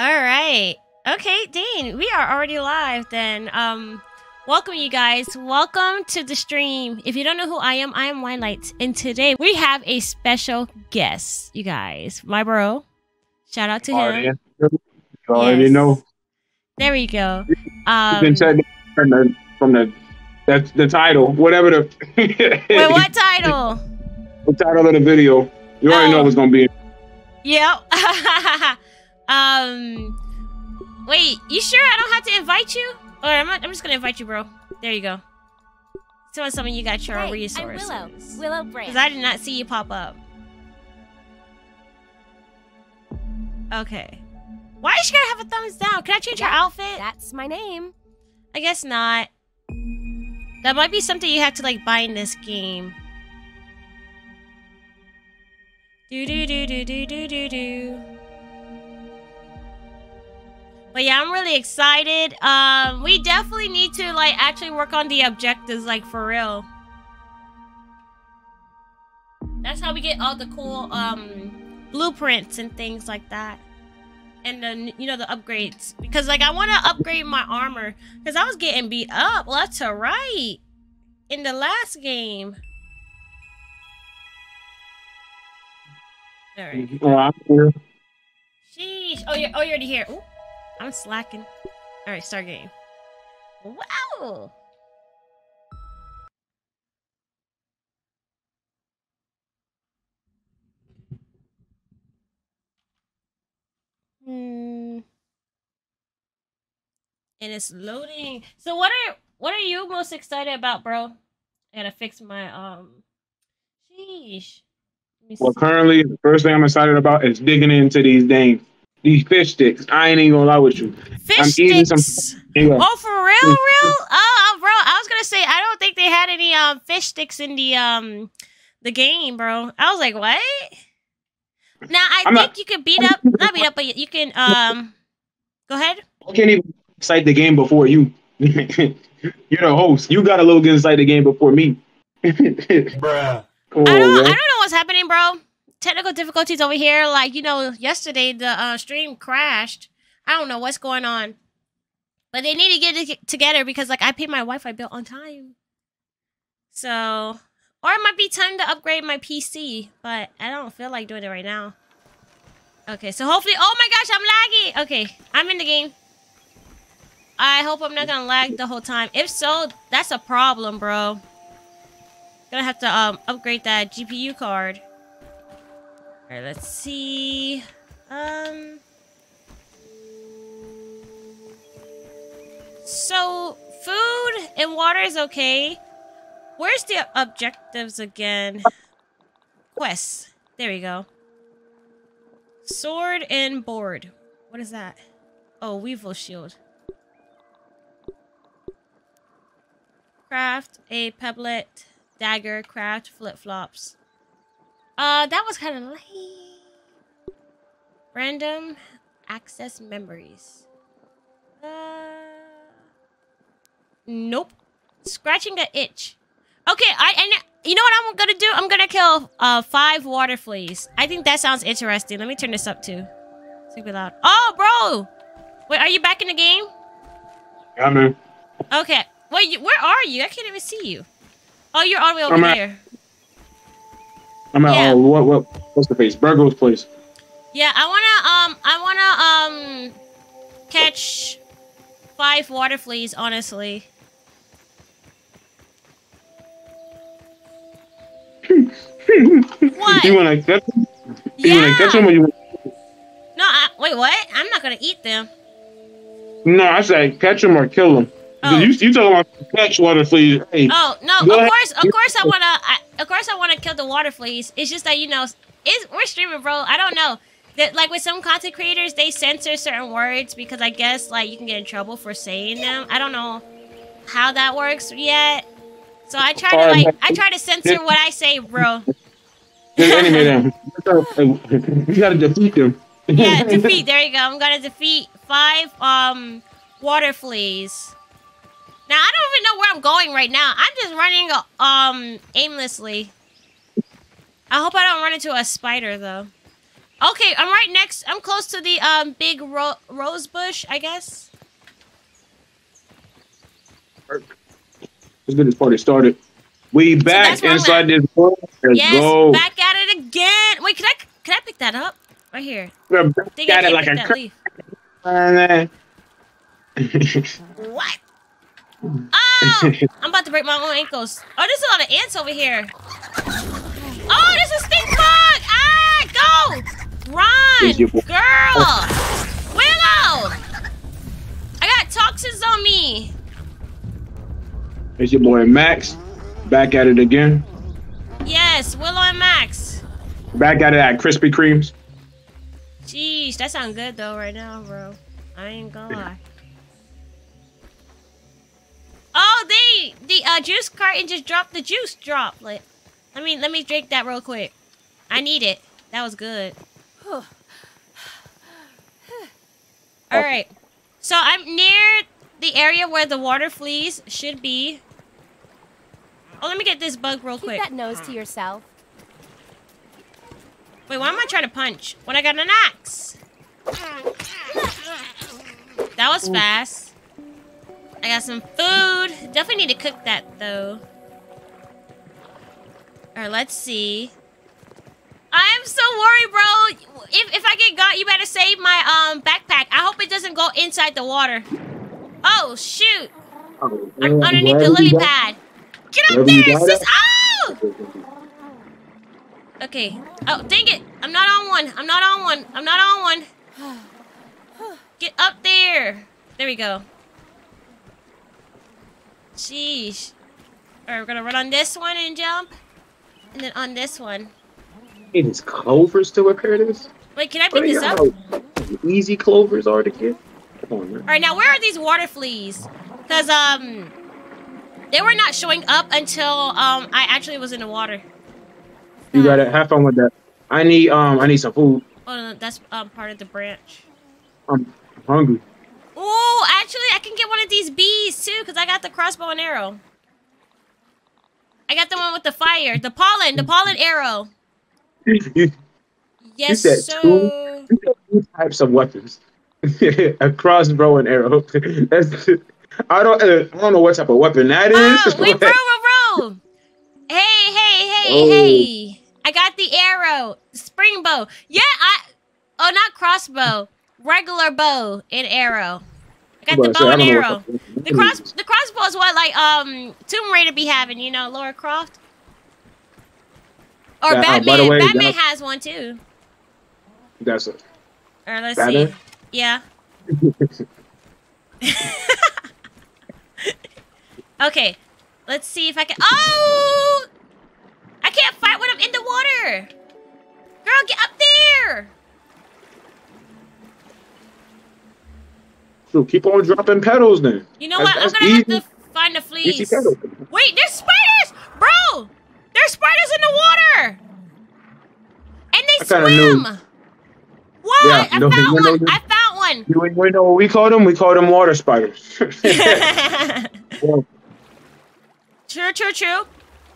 All right. Okay, Dean, we are already live then. Um welcome you guys. Welcome to the stream. If you don't know who I am, I am Winelight. And today we have a special guest, you guys. My bro. Shout out to Already, him. you already Yes. know. There we go. Um check from the from the that's the title, whatever the Wait, what title? the title of the video. You already Oh. know what's gonna be. Yep. um Wait, you sure I don't have to invite you? Or I'm not, I'm just gonna invite you, bro. There you go. Us something you got your I'm resources. Willow. Willow Because I did not see you pop up. Okay. Why is she gonna have a thumbs down? Can I change her outfit? That's my name. I guess not. That might be something you have to like buy in this game. Do do do do do do do do. But yeah, I'm really excited. Um, we definitely need to like actually work on the objectives, like for real. That's how we get all the cool um blueprints and things like that. And then you know the upgrades because like I want to upgrade my armor because I was getting beat up left to right in the last game. All right. I'm here. Sheesh. Oh, you're, oh, you're already here. Ooh, I'm slacking. All right, start game. Wow. Hmm. And it's loading. So what are what are you most excited about, bro? I gotta fix my um. Sheesh. Well, see. currently, the first thing I'm excited about is digging into these dang these fish sticks. I ain't even gonna lie with you. Fish I'm eating some- sticks. Yeah. Oh, for real, real? Oh, bro, I was gonna say I don't think they had any um fish sticks in the um the game, bro. I was like, what? Now I I'm think not- you can beat up, not beat up, but you can um. Go ahead. I can't even cite the game before you. You're the host. You got a little get inside the game before me. Bruh. Come I don't, I don't know what's happening, bro. Technical difficulties over here. Like you know, yesterday the uh, stream crashed. I don't know what's going on, but they need to get it together because like I paid my Wi-Fi bill on time. So, or it might be time to upgrade my PC, but I don't feel like doing it right now. Okay, so hopefully, oh my gosh, I'm laggy. Okay, I'm in the game. I hope I'm not gonna lag the whole time. If so, that's a problem, bro. Gonna have to um upgrade that GPU card. Alright, let's see. Um So food and water is okay. Where's the objectives again? Quests. There we go. Sword and board. What is that? Oh, Weevil shield. Craft a pebblet dagger, craft flip flops. Uh, that was kind of lame. Random access memories. Uh, nope. Scratching an itch. Okay, I and you know what I'm gonna do? I'm gonna kill uh five water fleas. I think that sounds interesting. Let me turn this up too. Super loud. Oh, bro. Wait, are you back in the game? Yeah, man. Okay. Wait, you, where are you? I can't even see you. Oh, you're all the way over I'm there. I'm at Yeah. oh, what what what's the face? BURG.L's place. Yeah, I wanna um I wanna um catch five water fleas, honestly. What? You wanna catch them? You wanna catch Yeah. them or you No, I, wait, what? I'm not gonna eat them. No, I said catch them or kill them. Oh. You you talking about catch water fleas? Hey, Oh no! Go of ahead. course, of course, I wanna. I, of course, I wanna kill the water fleas. It's just that you know, it's, we're streaming, bro. I don't know. That like with some content creators, they censor certain words because I guess like you can get in trouble for saying them. I don't know how that works yet. So I try to like I try to censor what I say, bro. animate them. You gotta defeat them. Yeah, defeat. There you go. I'm gonna defeat five um water fleas. Now I don't even know where I'm going right now. I'm just running um aimlessly. I hope I don't run into a spider though. Okay, I'm right next. I'm close to the um big ro- rose bush, I guess. Let's get this party started. We back that's inside this world. Let's yes, go. back at it again. Wait, can I can I pick that up right here? We're back Think I at it like a that. What? Oh, I'm about to break my own ankles. Oh, there's a lot of ants over here. Oh, there's a stink bug! Ah, go! Run, girl! Willow! I got toxins on me. It's your boy Max. Back at it again. Yes, Willow and Max. Back at it at Krispy Kremes. Jeez, that sounds good though right now, bro. I ain't gonna lie. Oh, they the uh, juice carton just dropped the juice droplet. Let me let me drink that real quick. I need it. That was good. All right. So I'm near the area where the water fleas should be. Oh, let me get this bug real Keep quick. that nose to yourself. Wait, why am I trying to punch when I got an axe? That was fast. I got some food. Definitely need to cook that though. Alright, let's see. I'm so worried, bro. If, if I get got, you better save my um backpack. I hope it doesn't go inside the water. Oh shoot! I'm underneath the lily pad. Get up there, sis! Oh! Okay. Oh, dang it! I'm not on one. I'm not on one. I'm not on one. Get up there. There we go. Sheesh. Alright, we're gonna run on this one and jump. And then on this one. It is clovers to repair this. Wait, can I pick this up? easy clovers are to get? Come on, man. Alright, now where are these water fleas? Because, um, they were not showing up until, um, I actually was in the water. You got it. Have fun with that. I need um I need some food. Oh, no, that's, um, part of the branch. I'm hungry. Oh, actually, I can get one of these bees, too, because I got the crossbow and arrow. I got the one with the fire. The pollen. The pollen arrow. you Yes, said sir. two? two types of weapons. a crossbow and arrow. That's I don't I don't know what type of weapon that oh, is. Oh, wait, bro, bro, bro. Hey, hey, hey, Oh. hey. I got the arrow. Spring bow. Yeah, I. Oh, not crossbow. Regular bow and arrow. Got the about to say, bow and arrow. what type of The cross, the crossbow is what like um Tomb Raider be having, you know, Laura Croft. Or Yeah, uh, Batman. way, Batman that- has one too. That's it. Or let's Batman? see. Yeah. Okay. Let's see if I can. Oh! I can't fight when I'm in the water. Girl, get up there. So keep on dropping petals then. You know That's- what? I'm gonna easy. have to find the fleas. Wait, there's spiders, bro. There's spiders in the water, and they kinda knew. swim. What? Yeah, I no, found one. I found one. You, you know what we call them? We call them water spiders. True, true, true.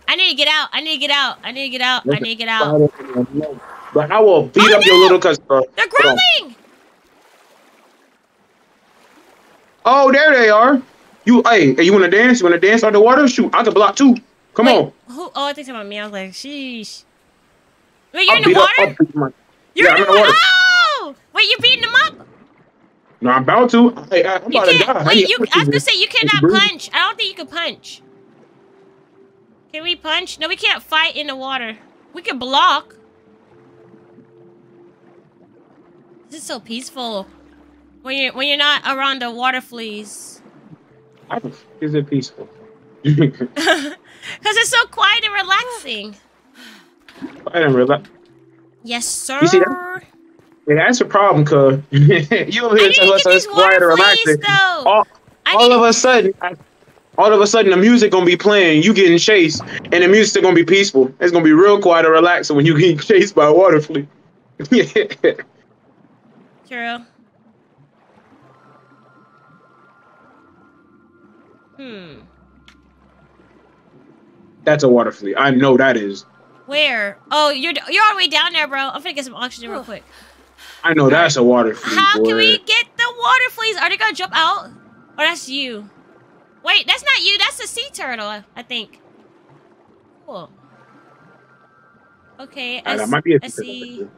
I need to get out. I need to get out. I need to get out. I need to get out. But I will beat Oh, up your no! little cousin. They're Hold on. growing. Oh, there they are. You, hey, hey, you want to dance? You want to dance underwater? Shoot, I can block too. Come Wait, on. Who? Oh, I think it's about me. I was like, sheesh. Wait, you're I'll in the beat up- water? My- You're Yeah, in the in the water. water. Oh! Wait, you're beating them up? No, I'm about to. Hey, I'm You about to die. I Wait, you. I was gonna say you cannot punch. I don't think you can punch. Can we punch? No, we can't fight in the water. We can block. This is so peaceful. When you're when you're not around the water fleas. How the Is it peaceful? Cause it's so quiet and relaxing. I didn't realize. Yes, sir. You see that? Yeah, that's a problem, cuz you over here tell us it's quiet and relaxing. though. All, all of a sudden, I- all of a sudden, the music gonna be playing. You getting chased, and the music's gonna be peaceful. It's gonna be real quiet and relaxing when you get chased by a water flea. yeah. True. Hmm. That's a water flea. I know that is. Where? Oh, you're you're all the way down there, bro. I'm gonna get some oxygen real quick. I know that's a water flea. How boy. can we get the water fleas? Are they gonna jump out? Or that's you? Wait, that's not you. That's a sea turtle, I think. Cool. Okay, I, Ah, that might be a I see.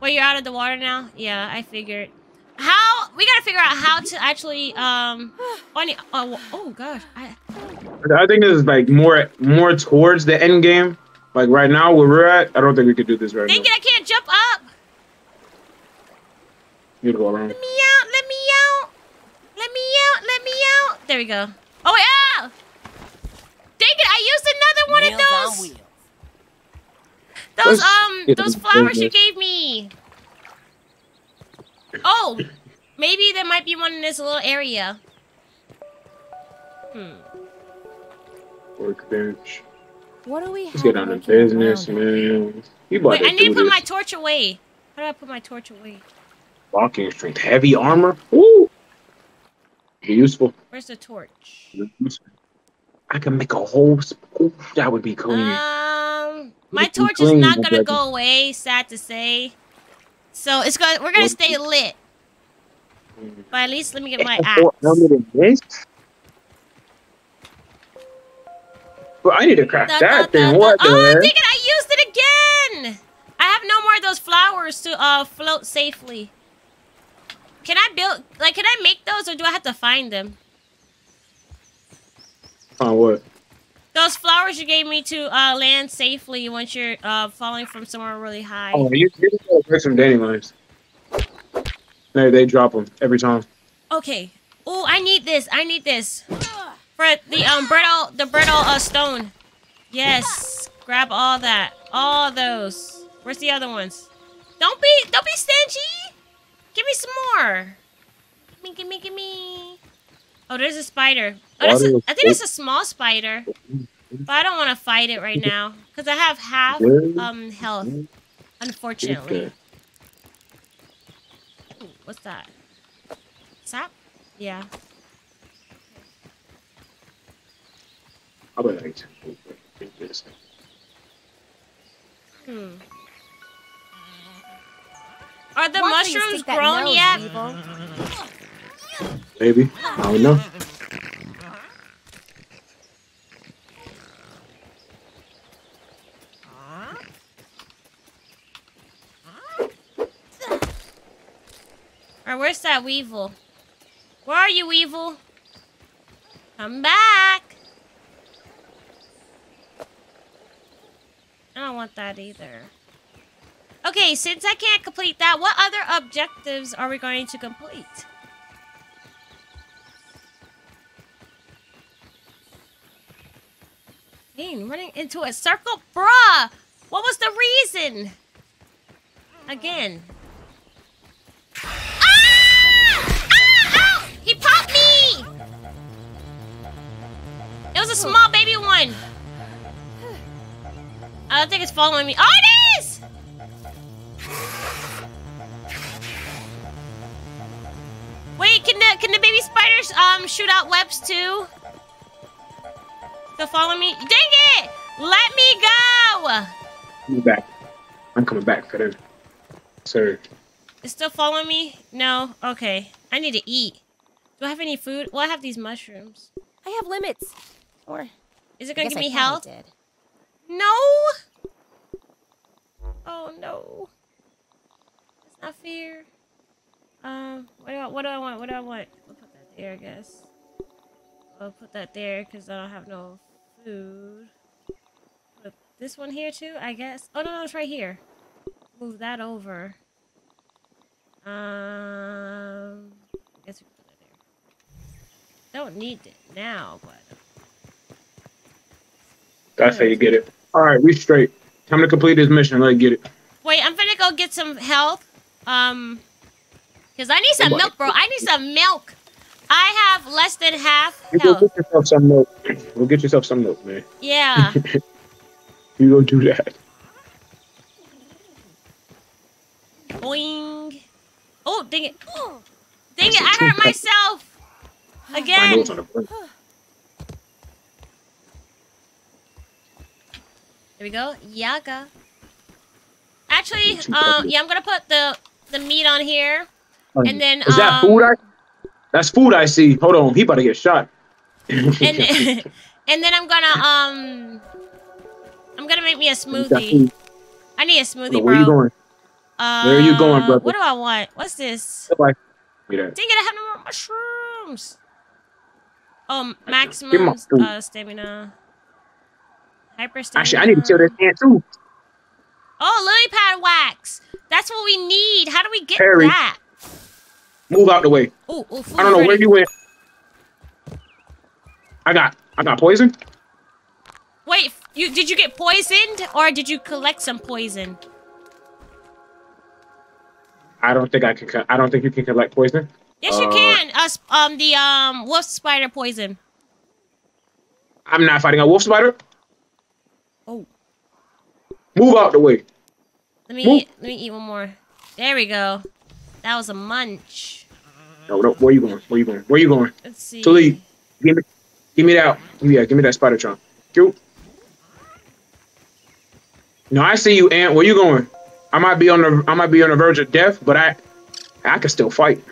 Well, you're out of the water now. Yeah, I figured. How we gotta figure out how to actually um. On oh, oh gosh, I, I think this is like more more towards the end game. Like right now where we're at, I don't think we could do this right dang now. it! I can't jump up. You go around. Let me out! Let me out! Let me out! Let me out! There we go. Oh wait! Ah! Dang it! I used another one Meals of those. wheels. Those um those flowers you gave me. Oh, maybe there might be one in this little area. Hmm. Workbench. What do we Let's have? get on the business, around? man. You about Wait, I need to put this. my torch away. How do I put my torch away? Walking strength, heavy armor. Woo! Be useful. Where's the torch? I can make a whole. Ooh, that would be cool. Um, my torch is not gonna go away. Sad to say. So it's gonna we're gonna stay lit. But at least let me get my axe. four armor than this? Well, I need to craft Da, that da, da, thing. What da. the Oh, dang it! I used it again. I have no more of those flowers to uh float safely. Can I build like can I make those or do I have to find them? On what? Those flowers you gave me to uh land safely once you're uh falling from somewhere really high. Oh, you, you can go get some dandelions. They, they drop them every time. Okay. Oh, I need this. I need this for the um brittle the brittle uh stone. Yes. Grab all that. All those. Where's the other ones? Don't be don't be stingy. Give me some more. Gimme, gimme, gimme. Oh, there's a spider. Oh, that's a, I think it's a small spider. But I don't want to fight it right now because I have half um health. Unfortunately. Ooh, what's that? Sap? Yeah. I would like to. Hmm. Are the Why mushrooms grown yet? Evil? Maybe. I don't know. Where's that weevil? Where are you, weevil? Come back. I don't want that either. Okay, since I can't complete that, what other objectives are we going to complete? Dang, running into a circle? Bruh! What was the reason? Again. Ah! Ah! Ow! He popped me! It was a small baby one. I don't think it's following me. Oh, it is! Wait, can the can the baby spiders um shoot out webs too? Still follow me? Dang it! Let me go! I'm back. I'm coming back for them. Sir. It's still following me? No? Okay. I need to eat. Do I have any food? Well, I have these mushrooms. I have limits. Or Is it gonna give I me probably health? Did. No! Oh no. It's not fair. Um, what do I, what do I want? What do I want? I'll put that there, I guess. I'll put that there because I don't have no food. Put this one here too, I guess. Oh no, no, it's right here. Move that over. Um, I guess we put that there. Don't need it now, but That's how you get it. Alright, we straight. Time to complete this mission. Let's get it. Wait, I'm gonna go get some health. Um, cause I need some milk, bro. I need some milk. I have less than half You go get yourself some milk. Go get yourself some milk, man. Yeah. You go do that. Boing. Oh, dang it. Dang it, I hurt myself. Again. notes on the front. There we go. Yaga. Actually, Two um, yeah, I'm gonna put the the meat on here, and then Is that um, food? I that's food I see. Hold on, he about to get shot. and and then I'm gonna um, I'm gonna make me a smoothie. I need a smoothie, Where you going? Uh, Where are you going, brother? What do I want? What's this? At. Dang it, I have no more mushrooms. Oh, maximum uh, stamina. Hyper stamina. Actually, I need to kill this ant too. Oh, lily pad wax. That's what we need. How do we get Harry. that? Move out the way. Ooh, ooh, I don't know ready. where you went. I got I got poison. Wait, you did you get poisoned or did you collect some poison? I don't think I can. I don't think you can collect poison. Yes, you Uh, can. Us, um, the um wolf spider poison. I'm not fighting a wolf spider. Oh, Move out the way. let me Move. eat, let me eat one more. There we go. That was a munch. No, no, where you going? Where you going? Where you going? Let's see. To leave. Give me, give me that. Yeah, give me that spider trunk. You. No, I see you, Ant. Where you going? I might be on the. I might be on the verge of death, but I, I can still fight.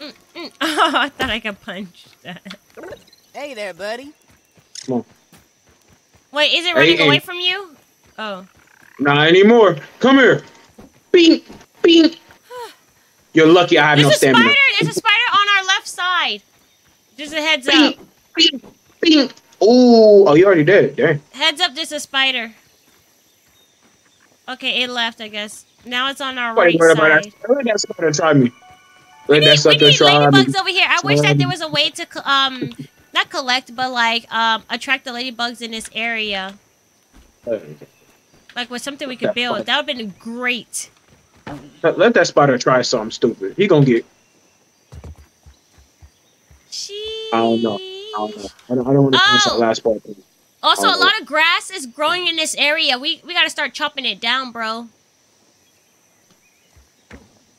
Mm. Oh, I thought I could punch that. Hey there, buddy. Come on. Wait, is it running hey. away from you? Oh. Not anymore. Come here. Bing, bing. You're lucky I have There's no a stamina. spider. There's a spider on our left side. Just a heads up. Bing, bing, bing. Ooh, oh, you already dead. Dang. Heads up, there's a spider. Okay, it left, I guess. Now it's on our Nobody right worried about side. that. Let that sucker try me. We Let need, that we need try me. ladybugs over here. I wish that there was a way to, co- um, not collect, but like, um, attract the ladybugs in this area. Like with something we could build. That would have been great. Let, let that spider try something stupid. He gonna get. Sheesh. I don't know. I don't know. I don't, I don't want to finish that Oh. last part. Also, Oh. a lot of grass is growing in this area. We we gotta start chopping it down, bro.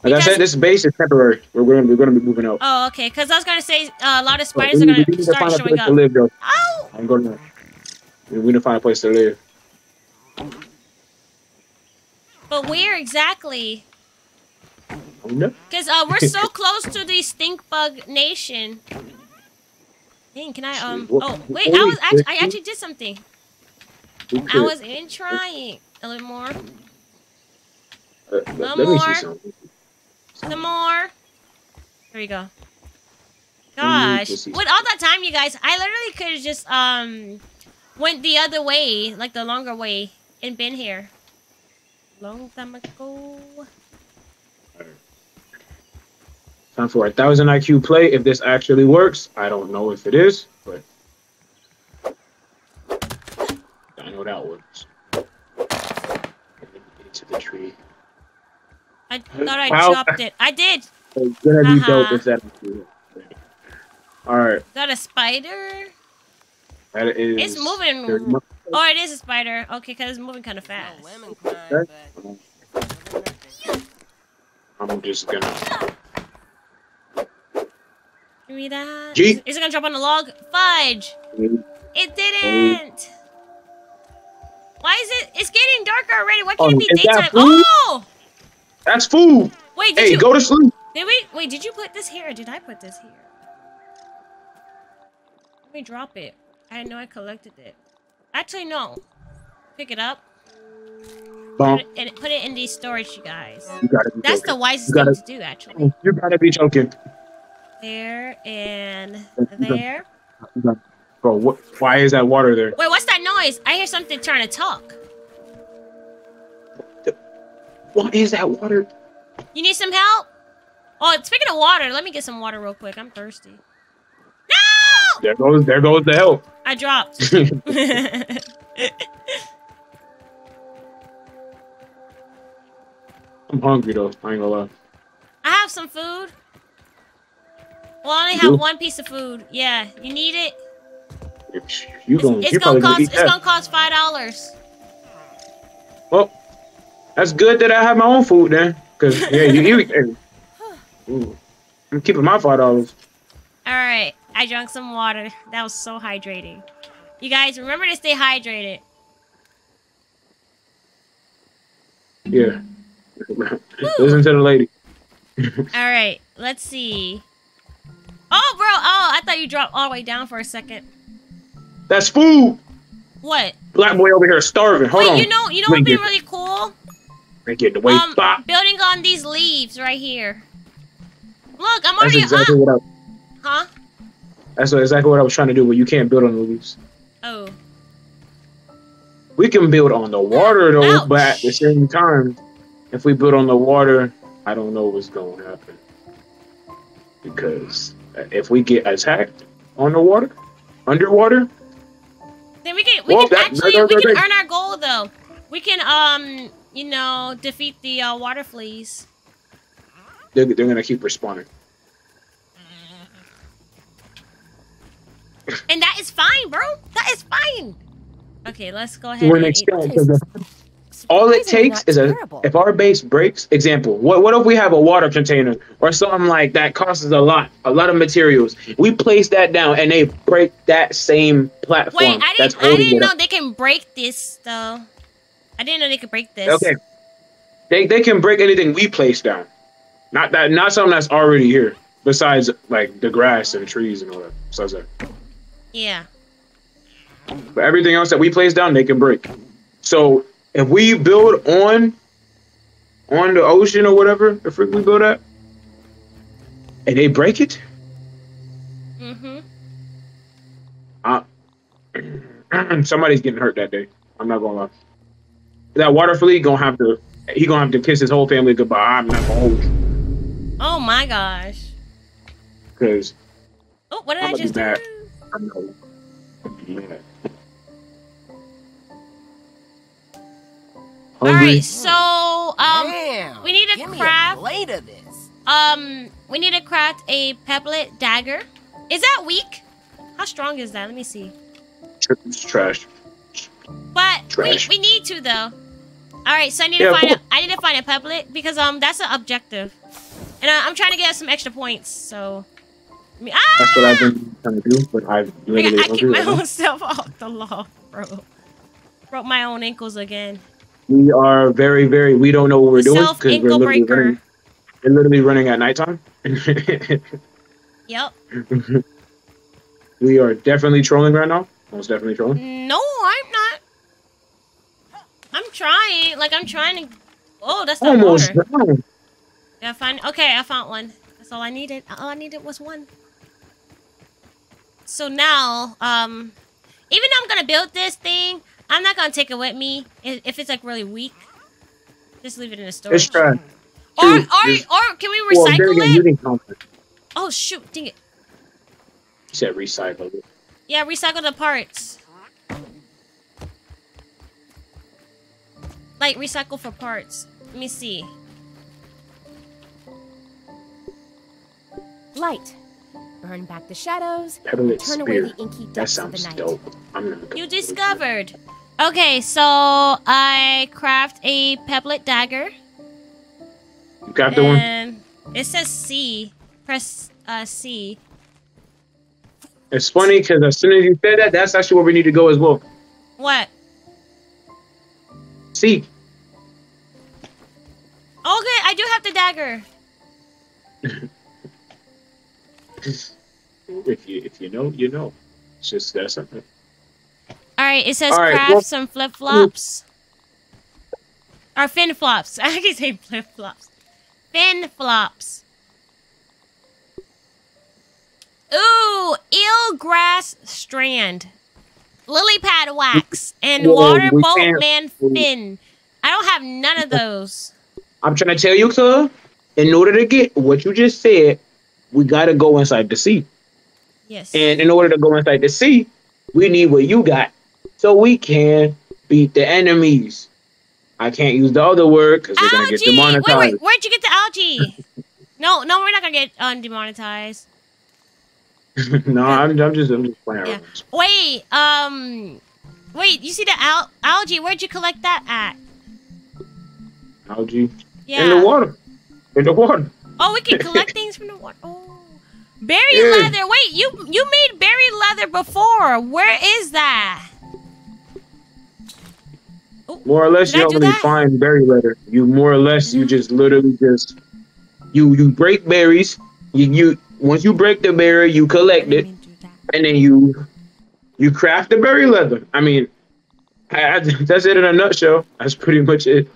Like I said, this base is temporary. We're gonna we're gonna be moving out. Oh, okay. Because I was gonna say uh, a lot of spiders we are we gonna need to find start a showing place up. to live, though. Oh, I'm gonna. We need to find a place to live. But where exactly? Because uh, we're so close to the stink bug nation. Dang, can I um? Oh wait, I was actually I actually did something. I was in trying a little more, uh, let, no let me more. some more. There we go. Gosh, with all that time, you guys, I literally could have just um went the other way, like the longer way, and been here. Long time ago. Time for a thousand IQ play. If this actually works, I don't know if it is, but I know that works. Into the tree. I thought I Wow. dropped it. I did. It's gonna be dope Uh-huh. if that. All right, Got a spider. that is. It's moving. Oh, it is a spider. Okay, because it's moving kind of fast. No lemon crime, Okay. but I'm just gonna. Give me that. G. Is, is it gonna drop on the log? Fudge! It didn't. Why is it? It's getting darker already. Why can't Oh, it be is that daytime? Oh! That's food. Wait, did Hey, you? go to sleep. Did we? Wait, did you put this here or did I put this here? Let me drop it. I didn't know I collected it. Actually, no. Pick it up. Bonk. Put it, and put it in the storage, you guys. You gotta be That's the wisest You gotta- thing to do, actually. Oh, you gotta be joking, There and there. bro. What? Why is that water there? Wait, what's that noise? I hear something trying to talk. What is that water? You need some help? Oh, speaking of water, let me get some water real quick. I'm thirsty. No! There goes. There goes the help. I dropped. I'm hungry though. I ain't gonna lie. I have some food. Well, I only You have do? one piece of food. Yeah, you need it? You It's, gonna? it's you gonna cost. gonna eat It's that. gonna cost five dollars. Well, that's good that I have my own food then. Cause yeah, you. you. Ooh. I'm keeping my five dollars. All right, I drank some water. That was so hydrating. You guys remember to stay hydrated. Yeah. Listen to the lady. All right, let's see. Oh, bro. Oh, I thought you dropped all the way down for a second. That's food. What? Black boy over here starving. Hold Wait, on. you know, you know what'd be really cool? get the weight. Um, building on these leaves right here. Look, I'm That's already exactly up. what I. Huh? That's exactly what I was trying to do. But you can't build on the leaves. Oh. We can build on the water though, Ouch. but at the same time, if we build on the water, I don't know what's going to happen. Because if we get attacked on the water, underwater, Then we can we Well, can that- actually that- we can earn our goal though. We can um you know defeat the uh, water fleas. they're, they're going to keep respawning. And that is fine, bro. That is fine. Okay, let's go ahead We're and next eat. time, 'cause if- all it takes not is a terrible. if our base breaks. Example: what what if we have a water container or something like that costs us a lot, a lot of materials. We place that down and they break that same platform. Wait, I that's didn't I didn't know up. they can break this though. I didn't know they could break this. Okay. They they can break anything we place down. Not that not something that's already here. Besides like the grass and trees and all that. Besides that. Yeah. But everything else that we place down, they can break. So if we build on on the ocean or whatever the freak we build at, and they break it, Mm-hmm. somebody's getting hurt that day. I'm not gonna lie. That water fleet gonna have to he gonna have to kiss his whole family goodbye. I'm not gonna hold you. Oh my gosh. Because Oh, what did I'm I just do? I'm mad. All Hungry. right, so um Damn. we need to Give me craft- a plate of this. um we need to craft a pebblet dagger. Is that weak? How strong is that? Let me see. It's trash. But we, Trash. we need to though. All right, so I need Yeah, to find cool. a, I need to find a pebblet because um that's an objective, and I, I'm trying to get some extra points. So, I mean, ah, That's what I've been trying to do, but I've I, literally I kicked my okay, own self off the log, bro. Broke my own ankles again. We are very, very we don't know what we're doing Self because we're ankle literally breaker. running we're literally running at nighttime. Yep. we are definitely trolling right now. Most definitely trolling. No, I'm not. I'm trying. Like I'm trying to. Oh, that's not Almost water. I find? Okay, I found one. That's all I needed. All I needed was one. So now, um, even though I'm gonna build this thing, I'm not gonna take it with me if it's like really weak. Just leave it in the storage. Or, or, or can we recycle you go, it? you didn't count it. Oh shoot! Dang it! You said recycle it. Yeah, recycle the parts. Like recycle for parts. Let me see. Light. Burn back the shadows. Pebblet Turn away the inky That depths of the night. dope. I'm not You discovered. Okay, so I craft a pebblet dagger. You got the one? It says C. Press uh, C. It's funny because as soon as you said that, that's actually where we need to go as well. What? See, Okay, I do have the dagger. if you if you know, you know. It's just that's something. All right, it says All right, craft well- some flip flops. Or fin flops. I can say flip flops. Fin flops. Ooh, eelgrass strand, lily pad wax, and Whoa, water boatman fin. I don't have none of those. I'm trying to tell you, sir. In order to get what you just said, we gotta go inside the sea. Yes. And in order to go inside the sea, we need what you got, so we can beat the enemies. I can't use the other word because we're gonna get algae. Wait, demonetized. wait. Where'd you get the algae? no, no, we're not gonna get um, demonetized. no, I'm, I'm just I'm just playing Yeah. around. Wait, um, wait. You see the al- algae? Where'd you collect that at? Algae Yeah. in the water, in the water. Oh, we can collect things from the water. Oh, berry Yeah. leather. Wait, you you made berry leather before. Where is that? More or less, you do don't really that? find berry leather. You more or less, you mm-hmm. just literally just you you break berries. You you once you break the berry, you collect it, mean to do that. and then you you craft the berry leather. I mean, I, I, that's it in a nutshell. That's pretty much it.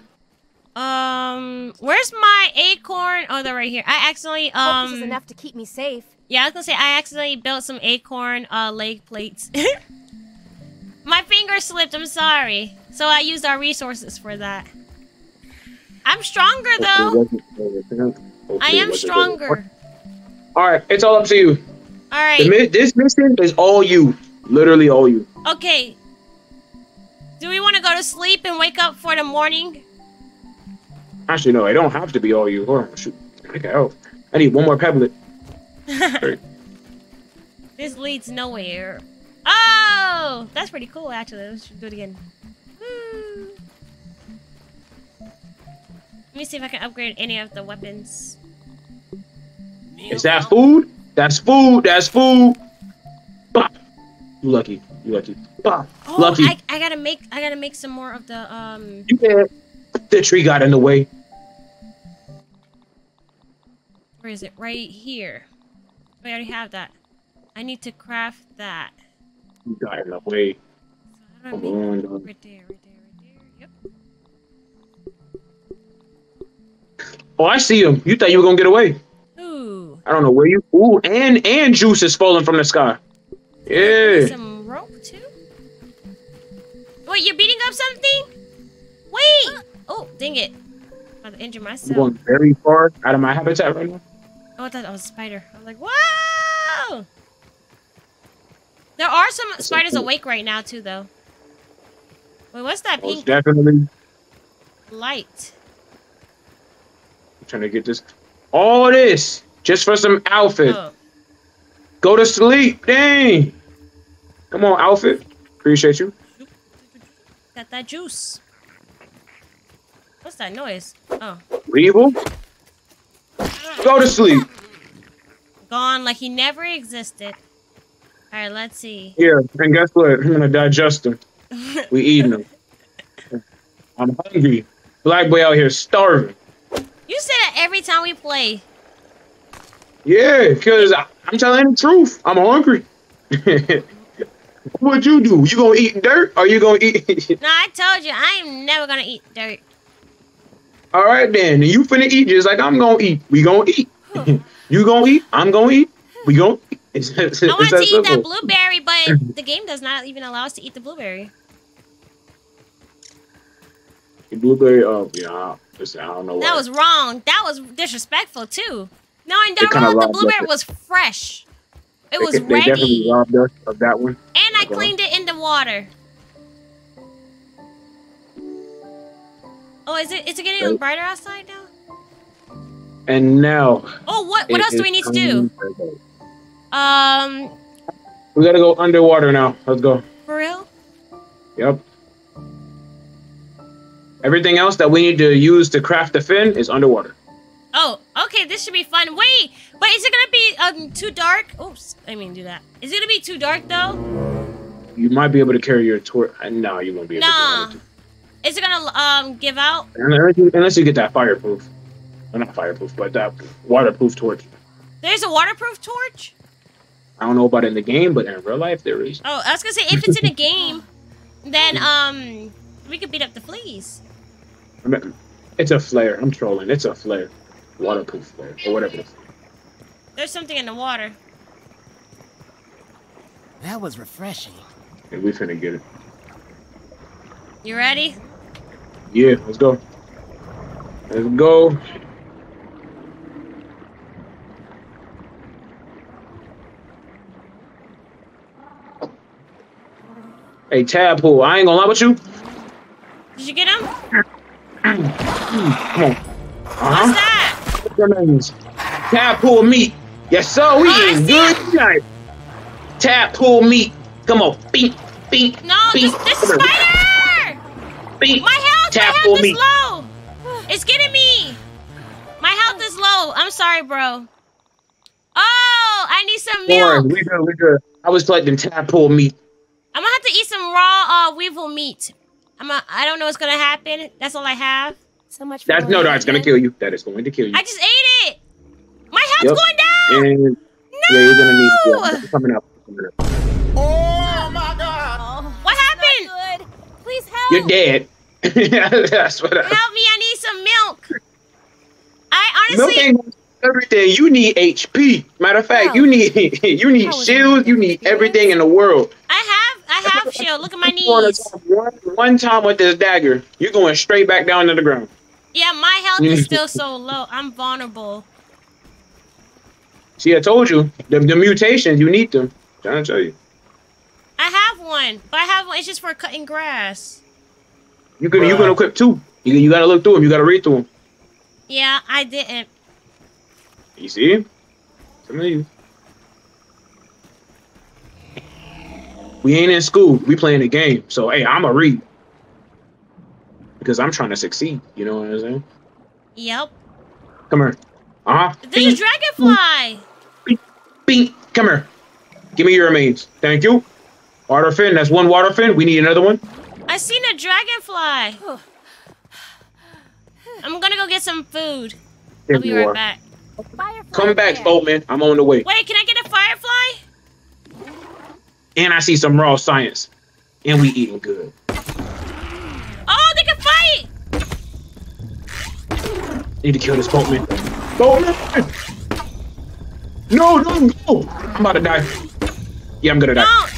Uh, Um, where's my acorn? Oh, they're right here. I accidentally Hope this is um. enough to keep me safe. Yeah, I was gonna say I accidentally built some acorn uh leg plates. My finger slipped. I'm sorry. So I used our resources for that. I'm stronger though. I am stronger. All right, it's all up to you. All right. Mi- this mission is all you, literally all you. Okay. Do we want to go to sleep and wake up for the morning? Actually, no, I don't have to be all you. On, shoot, it out. I need one more pebble. This leads nowhere. Oh, that's pretty cool. Actually, let's do it again. Woo. Let me see if I can upgrade any of the weapons. Is that food? That's food. That's food. Bah. You lucky. You lucky. Bah. Oh, lucky. I, I gotta make I gotta make some more of the um. You can't. The tree got in the way. Where is it? Right here. I already have that. I need to craft that. You got in the way. So how do I make on, dog. right there, right there, right there. Yep. Oh, I see him. You thought you were gonna get away. Ooh. I don't know where you. Ooh, and and juice is falling from the sky. Yeah. Some rope too. Wait, you're beating up something? Wait. Uh, oh, dang it. I'm about to injure I'm myself. going very far out of my habitat right now. Oh, I thought that was a spider. I was like, whoa! There are some spiders awake right now too, though. Wait, what's that Most pink definitely. light? I'm trying to get this. All this just for some outfit. Oh, Go to sleep. Dang. Come on, outfit. Appreciate you. got that juice. What's that noise? Oh, Weevil. Go to sleep. gone like he never existed. All right, let's see. Yeah, and guess what? I'm gonna digest them. We eating them. I'm hungry. Black boy out here starving. You say that every time we play. Yeah, cause I, I'm telling the truth. I'm hungry. what you do? You gonna eat dirt or you gonna eat? No, I told you, I am never gonna eat dirt. All right then. You finna eat just like I'm gonna eat. We gonna eat. you gonna eat. I'm gonna eat. We gonna. Eat. It's, it's, I want to eat that blueberry, but the game does not even allow us to eat the blueberry. The blueberry. Oh yeah. Listen, I don't know. That why. was wrong. That was disrespectful too. No, They that kinda wrong, the blueberry was fresh. It They- was they, definitely ready, robbed us of that one. and I cleaned it in the water. Oh, is it? Is it getting Right. brighter outside now? And now. Oh, what? What else do we need to do? Um, We gotta go underwater now. Let's go. for real? Yep. Everything else that we need to use to craft the fin is underwater. Oh, okay. This should be fun. Wait, but is it gonna be um too dark? Oops, I mean do that. Is it gonna be too dark though? You might be able to carry your torch. No, you won't be able to. Nah. to. Is it gonna um give out? Unless you, unless you get that fireproof. Well, not fireproof, but that waterproof torch. There's a waterproof torch. I don't know about it in the game, but in real life there is. Oh, I was gonna say if it's in a game, then um we could beat up the fleas. Remember, It's a flare. I'm trolling. It's a flare. Waterproof flare. Or whatever. There's something in the water. That was refreshing. And we finna get it. You ready? Yeah, let's go. Let's go. Hey, Tadpole, I ain't gonna lie with you. Did you get him? Come on. What's Uh-huh. that? What's your names? Tadpole meat. Yes, sir. We Oh, eating good tonight. Tadpole meat. Come on. Bink, bink, No, bink. this, this spider! Bink. My health, my Tadpole health is low. It's getting me. My health is low. I'm sorry, bro. Oh, I need some Don't we good, we good. I was collecting tadpole meat. I'm gonna have to eat some raw uh weevil meat. I'm a, I don't know what's gonna happen. That's all I have. So much for That's no, going no, it's gonna kill you. That is going to kill you. I just ate it. My health's Yep. going down. And yeah, you're gonna need No! yeah, it's coming up. Coming up. Oh my god! Oh, What happened? not good. Please help. You're dead. That's what I, Help me! I need some milk. I milk honestly, ain't everything. You need HP. Matter of fact, How? you need you need How is it shields. You need everything in the world. I have, I have shield. Look at my knees. One, one time with this dagger, you're going straight back down to the ground. Yeah, my health is still so low. I'm vulnerable. See, I told you the, the mutations. You need them. Trying to tell you. I have one, but I have one. It's just for cutting grass. You can you can equip two. You, you gotta look through them. You gotta read through them. Yeah, I didn't. You see? Some of you. We ain't in school. We playing a game. So hey, I'ma read because I'm trying to succeed. You know what I'm saying? Yep. Come here. Uh huh. There's a dragonfly. Bing. Come here. Give me your remains. Thank you. Water fin. That's one water fin. We need another one. I seen a dragonfly. I'm gonna go get some food. There I'll be right are. back. Firefly Come back, there. boatman. I'm on the way. Wait, can I get a firefly? And I see some raw science. And we eating good. Oh, they can fight. Need to kill this boatman. Boatman! No, no, no! I'm about to die. Yeah, I'm gonna die. Don't.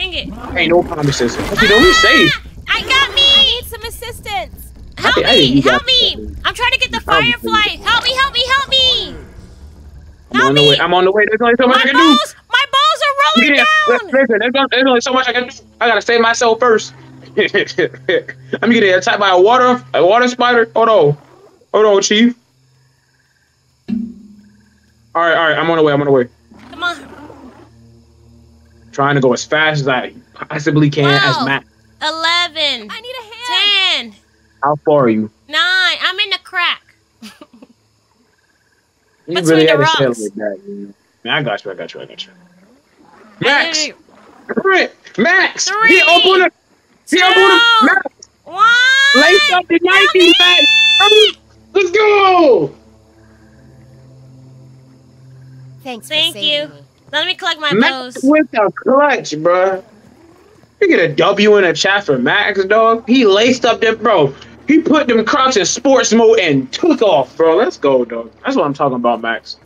Dang it. Ain't no promises. Okay, don't be safe. Ah, I got I me. need some assistance. Help I- I me. you Help me. I'm trying to get the firefly. Help me. Help me. Help me. I'm Help on the way. I'm on the way. There's only so much My I can balls. My balls are do. rolling Yeah, down. listen, there's, only- there's only so much I can do. I gotta save myself first. I'm getting attacked by a water a water spider. Hold on. Hold on, chief. Alright, alright, I'm on the way, I'm on the way. Come on. Trying to go as fast as I possibly can as Wow. Matt. Eleven. I need a hand. Ten. How far are you? Nine. I'm in the crack. You Between really the had to say it rocks. like that. Man, I got you, I got you, I got you. Max! literally- Three, Max! Three, Get up on it! Get up on it! two, Max! One. Lace up the Help 90. Max! Hurry! Let's go! Thanks Thank saving you. me. Let me collect my Max bows. with the clutch, bruh. You get a W in a chat for Max, dog. He laced up them, bro. He put them crocs in sports mode and took off, bro. Let's go, dog. That's what I'm talking about, Max.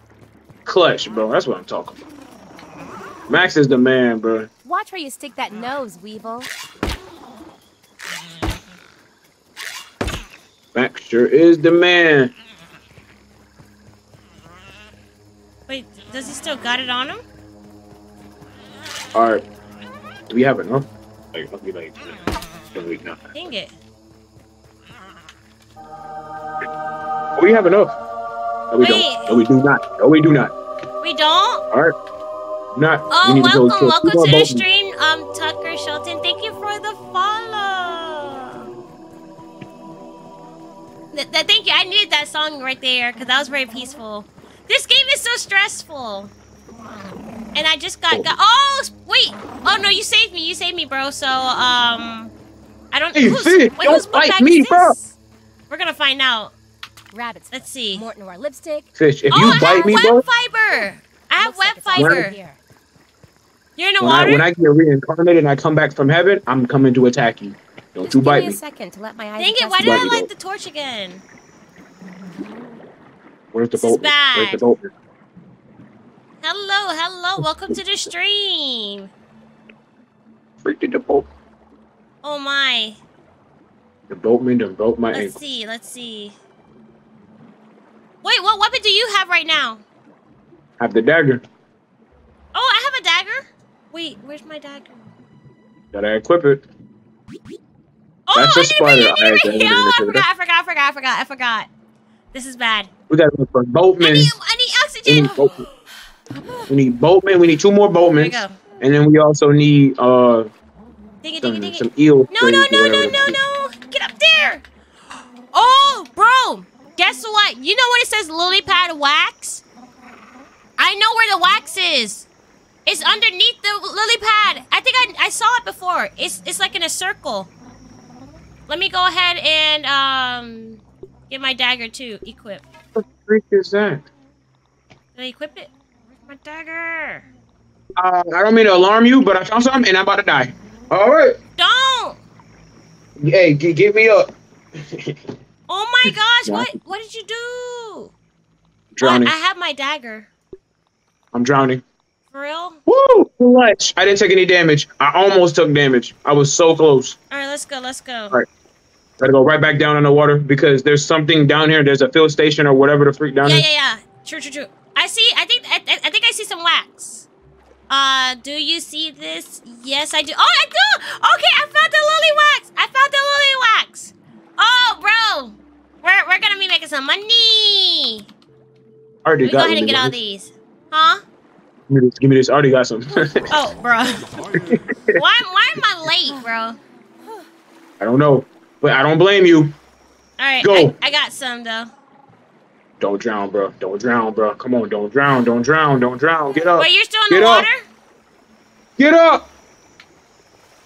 Clutch, bro. That's what I'm talking about. Max is the man, bro. Watch where you stick that nose, Weevil. Max sure is the man. Wait, does he still got it on him? All right. Do we have enough? Like, let me like. No, we not. Dang it. We have enough. No, we Wait. don't. No, we do not. No, we do not. We don't? All right. Not. Oh, we need to go welcome, welcome to the boatmen. stream, um, Tucker Shelton. Thank you for the follow. Th- th- thank you. I needed that song right there because that was very peaceful. This game is so stressful. And I just got, got oh wait oh no you saved me you saved me bro so um I don't Hey, who's, Finn, wait, don't whose bite me, bro. We're gonna find out Rabbits. let's see Mort Noir lipstick. Fish, if oh you I bite me, bro, fiber I have Looks like web it's all fiber here. you're in the when I, water when I get reincarnated and I come back from heaven, I'm coming to attack you. Don't Just you give bite me a me. second to let my eyes dang it why did I Bite light though. the torch again Where's the This is boatman? Where's the bad. Boatman? hello hello welcome to the stream Freaking the boat. oh my The boatman done broke my let's ankle. see let's see wait what weapon do you have right now I Have the dagger. oh I have a dagger wait where's my dagger Gotta equip it. Oh, That's a I spider. I didn't Alright, make it. then, Oh, I forgot, I forgot, I forgot, I forgot, I forgot. This is bad. We gotta look for I boatmen. need, I need oxygen. We need boatmen. We need two more boatmen. And then we also need uh Ding it, ding it, some, some eel. No, no, no, no, no, no. Get up there. Oh, bro. Guess what? You know what it says lily pad wax? I know where the wax is. It's underneath the lily pad. I think I, I saw it before. It's it's like in a circle. Let me go ahead and um get my dagger too. Equip. What the freak is that? Did I equip it? Where's my dagger? Uh, I don't mean to alarm you, but I found something and I'm about to die. All right. Don't! Hey, g- get me up. Oh my gosh! What? What did you do? drowning. What? I have my dagger. I'm drowning. For real? Woo! Clutch. I didn't take any damage. I almost took damage. I was so close. All right, let's go. Let's go. right. Gotta go right back down in the water because there's something down here. There's a fill station or whatever the freak down Yeah, there. yeah, yeah. True, true, true. I see. I think. I, I- think I see some wax. Uh, do you see this? Yes, I do. Oh, I do. Okay, I found the lily wax. I found the lily wax. Oh, bro, we're we're gonna be making some money. Already Let me go ahead and get all these. Huh? Give me this. Give me this. I already got some. Oh, bro. why why am I late, bro? I don't know, but I don't blame you. All right. Go. I, I got some though. Don't drown, bro. Don't drown, bro. Come on, don't drown. Don't drown. Don't drown. Get up. Wait, you're still in Get the up. water? Get up.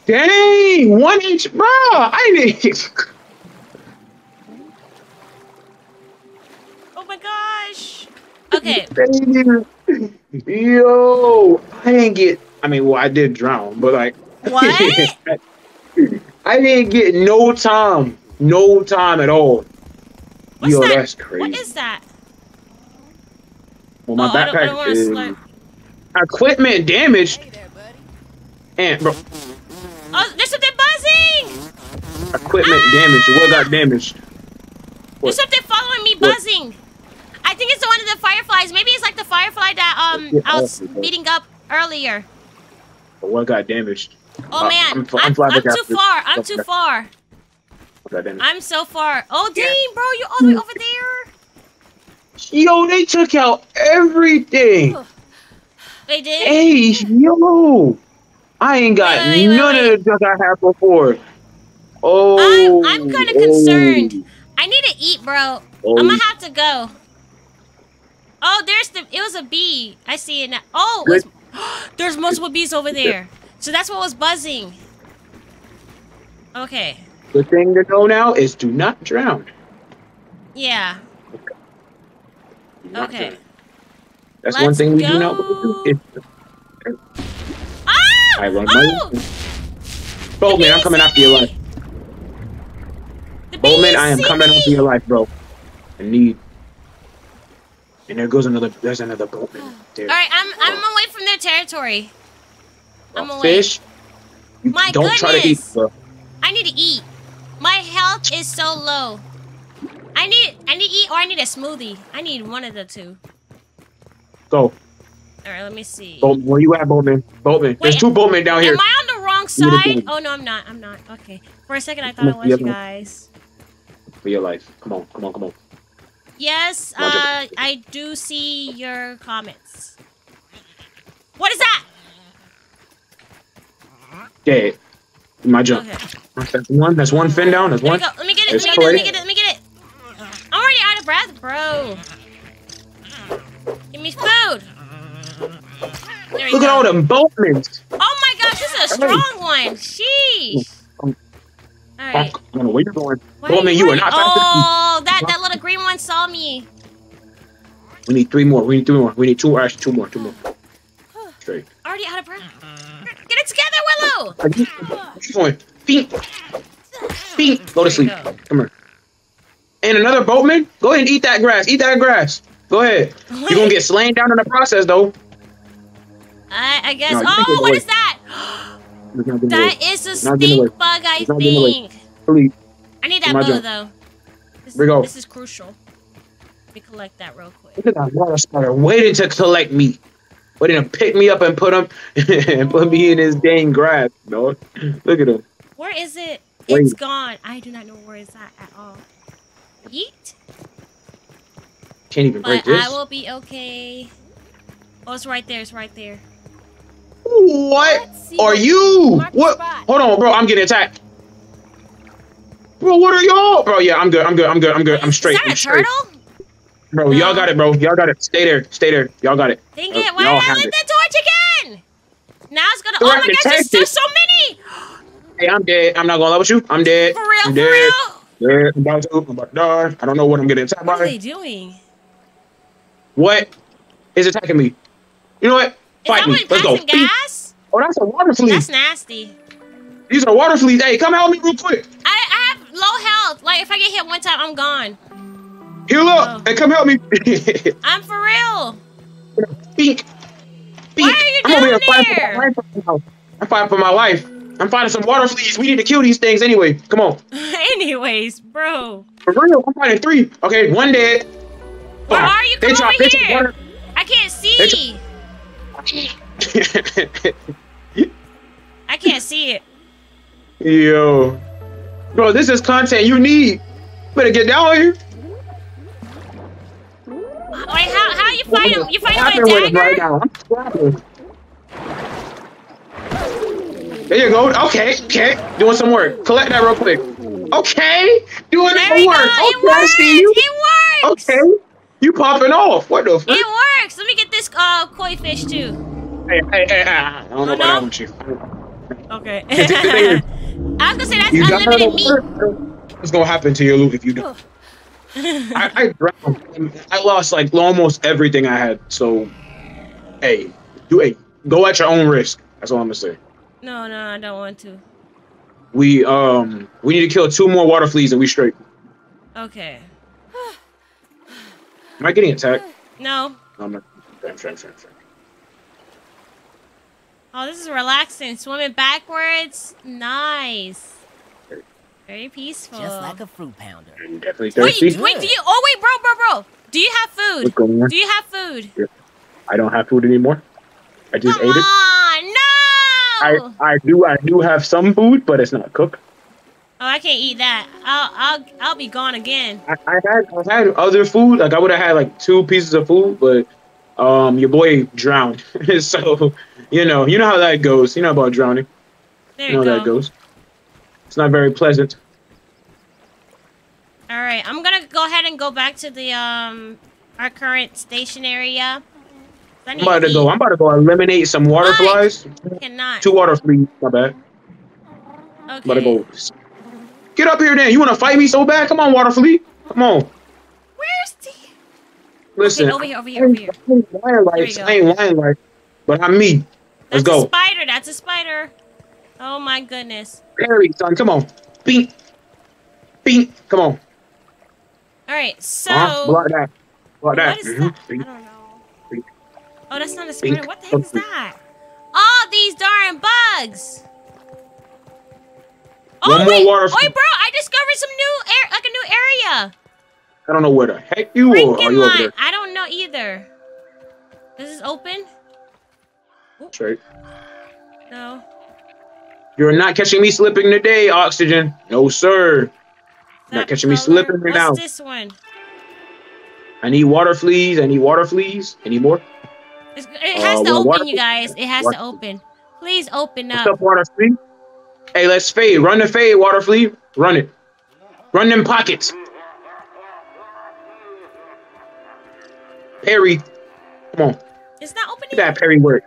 Dang, one inch, bro. I need. Oh my gosh. Okay. Yo, I didn't get. I mean, well, I did drown, but like. What? I didn't get no time, no time at all. What's Yo, that? that's crazy. What is that? well, my Oh, I don't- I backpack don't is slurp. equipment damaged, Hey there, buddy. and bro, Oh, there's something buzzing! equipment damaged. What got damaged? What? There's something following me What? buzzing. I think it's the one of the fireflies. Maybe it's like the firefly that um I was off me, bro. beating up earlier. What got damaged? Oh Uh, man, I'm I'm, f- I'm I'm, flabbergasted. too far. I'm too far. Got damaged? I'm so far. Oh dang, bro, you're all the way over there. Yo, they took out everything. They did. Hey, yo, I ain't got Wait, wait, none wait. of the junk I had before. Oh, I'm I'm kind of oh, oh. concerned. I need to eat, bro. Oh, I'm gonna have to go. Oh, there's the. It was a bee. I see it now. Oh, Good. it's- there's multiple bees over there. So that's what was buzzing. Okay. The thing to know now is do not drown. Yeah. Do not Okay. drown. That's Let's one thing we do not go. want to do. Is, Ah! I run my oh! Boatman, I'm coming after your life. The Boatman, I am coming after your life, bro. I need. And there goes another. There's another boatman there. All right, I'm I'm away from their territory. I'm A away. fish. You My don't try to eat, goodness. bro. I need to eat. My health is so low. I need I need to eat or I need a smoothie. I need one of the two. Go, All right, let me see. Where you at, boatman? Boatman. There's two boatmen down here. Am I on the wrong side? Oh no, I'm not. I'm not. Okay. For a second, I thought it was you guys. For your life. Come on, come on, come on. Yes, uh, I do see your comments. What is that? Dead. My jump. Okay. That's one. That's one fin down. That's one. go. Let me get it. Let me get it. Let me get it. Let me get it. I'm already out of breath, bro. Give me food. Look go. at all them boatmen. Oh my gosh, this is a strong one. Sheesh. Um, All right. I don't know where you're going. Why Boatman, you you are not. Oh, that that little green one saw me. We need three more. We need three more. We need two. Actually, two more. Two more. Straight. Already out of breath. Get it together, Willow. Are you, where you going? Feet. Feet. Go to sleep. There you go. Come here. And another boatman. Go ahead and eat that grass. Eat that grass. Go ahead. You're gonna get slain down in the process, though. I, I guess. No, oh, what away. is that? It's not gonna That is a stink bug, I It's not gonna work. think. I need that bow though. This, we go. This is crucial. Let me collect that real quick. Look at that water spider waiting to collect me. Waiting to pick me up and put him and put me in his dang grass, dog. Look at him. Where is it? Wait. It's gone. I do not know where it's at at all. Yeet. Can't even break But this. I will be okay. Oh, it's right there. It's right there. What are you? What? spot. Hold on, bro. I'm getting attacked. Bro, what are y'all? Bro, yeah, I'm good. I'm good. I'm good. I'm good. I'm straight. Is that I'm a straight. turtle? Bro, y'all got it, bro. Y'all got it. Stay there. Stay there. Y'all got it. Dang it! Why y'all did I have lit it. the torch again? Now it's gonna. They're Oh my the gosh! There's, Texas. there's so many. Hey, I'm dead. I'm not gonna lie with you. I'm dead. For real, I'm for dead. real? Dead. I'm about to. I'm about to die. I don't know what I'm getting attacked by. What are they doing? What is attacking me? You know what? Fight me. Let's go. gas? Oh, that's a water flea. That's nasty. These are water fleas. Hey, come help me real quick. I, I have low health. Like if I get hit one time, I'm gone. Heal up Oh. and come help me. I'm for real. Pink. Why are you I'm over here down fighting for my life. I'm fighting for my life. I'm finding some water fleas. We need to kill these things anyway. Come on. Anyways, bro. For real, I'm finding three. Okay, one dead. Where are you? Come over here. water- I can't see. I can't see it. Yo. Bro, this is content you need. Better get down here. Wait, how how you fight him? You fight him with a right dagger? now. I'm There you go. Okay, okay. Doing some work. Collect that real quick. Okay. Doing There some go. work. It Okay, I see you. It works. Okay. You popping off. What the fuck? It works. Let me get this uh koi fish too. Hey, hey, hey, hey. I don't know Oh, what no? I with you. Okay. I was gonna say that's You unlimited meat. What's gonna happen to you, Luke, if you don't? I, I drowned. I lost like almost everything I had. So, hey, do hey, go at your own risk. That's all I'm gonna say. No, no, I don't want to. We um we need to kill two more water fleas and we straight. Okay. Am I getting attacked? No. No, I'm not. I'm. Oh, this is relaxing. Swimming backwards. Nice. Very peaceful. Just like a fruit pounder. I'm definitely wait, thirsty. wait, do you? Oh, wait, bro, bro, bro. Do you have food? What's going on? Do you have food? I don't have food anymore. I just Come ate it. on, no! I I do I do have some food, but it's not cooked. oh, I can't eat that. I'll, I'll, I'll be gone again. I, I had I had other food. Like I would have had like two pieces of food, but um your boy drowned. so you know you know how that goes. You know about drowning. There You you know go. how that goes. It's not very pleasant. All right, I'm gonna go ahead and go back to the um our current station area. I'm about to go. I'm about to go eliminate some water flies. Cannot. Two water fleas. My bad. I'm about to go. Get up here, then. You want to fight me so bad? Come on, water flea. Come on. Where's the? Listen. over here, over here, over here. I ain't lying like, There we go. I ain't lying like, but I'm me. Let's a go. spider. That's a spider. Oh my goodness. Parry, son. Come on. Bink. Bink. Come on. All right, so Uh-huh. Block that. Block that. what is Mhm. that? Oh, that's not a spider. What the heck is that? All these darn bugs. Oh One more wait, water- wait, bro! I discovered some new air, like a new area. I don't know where the heck you are. Are you over there? I don't know either. This is open? Straight. No. You're not catching me slipping today, oxygen. No, sir. Not catching me slipping right What's now. this one? I need water fleas. I need water fleas. Any more? It's, it has Uh, to open, you guys. It has to open. Please open What's up. up, water flea? Hey, let's fade. Run the fade, water flea. Run it. Run them pockets. Parry. Come on. It's not opening. Get that parry work.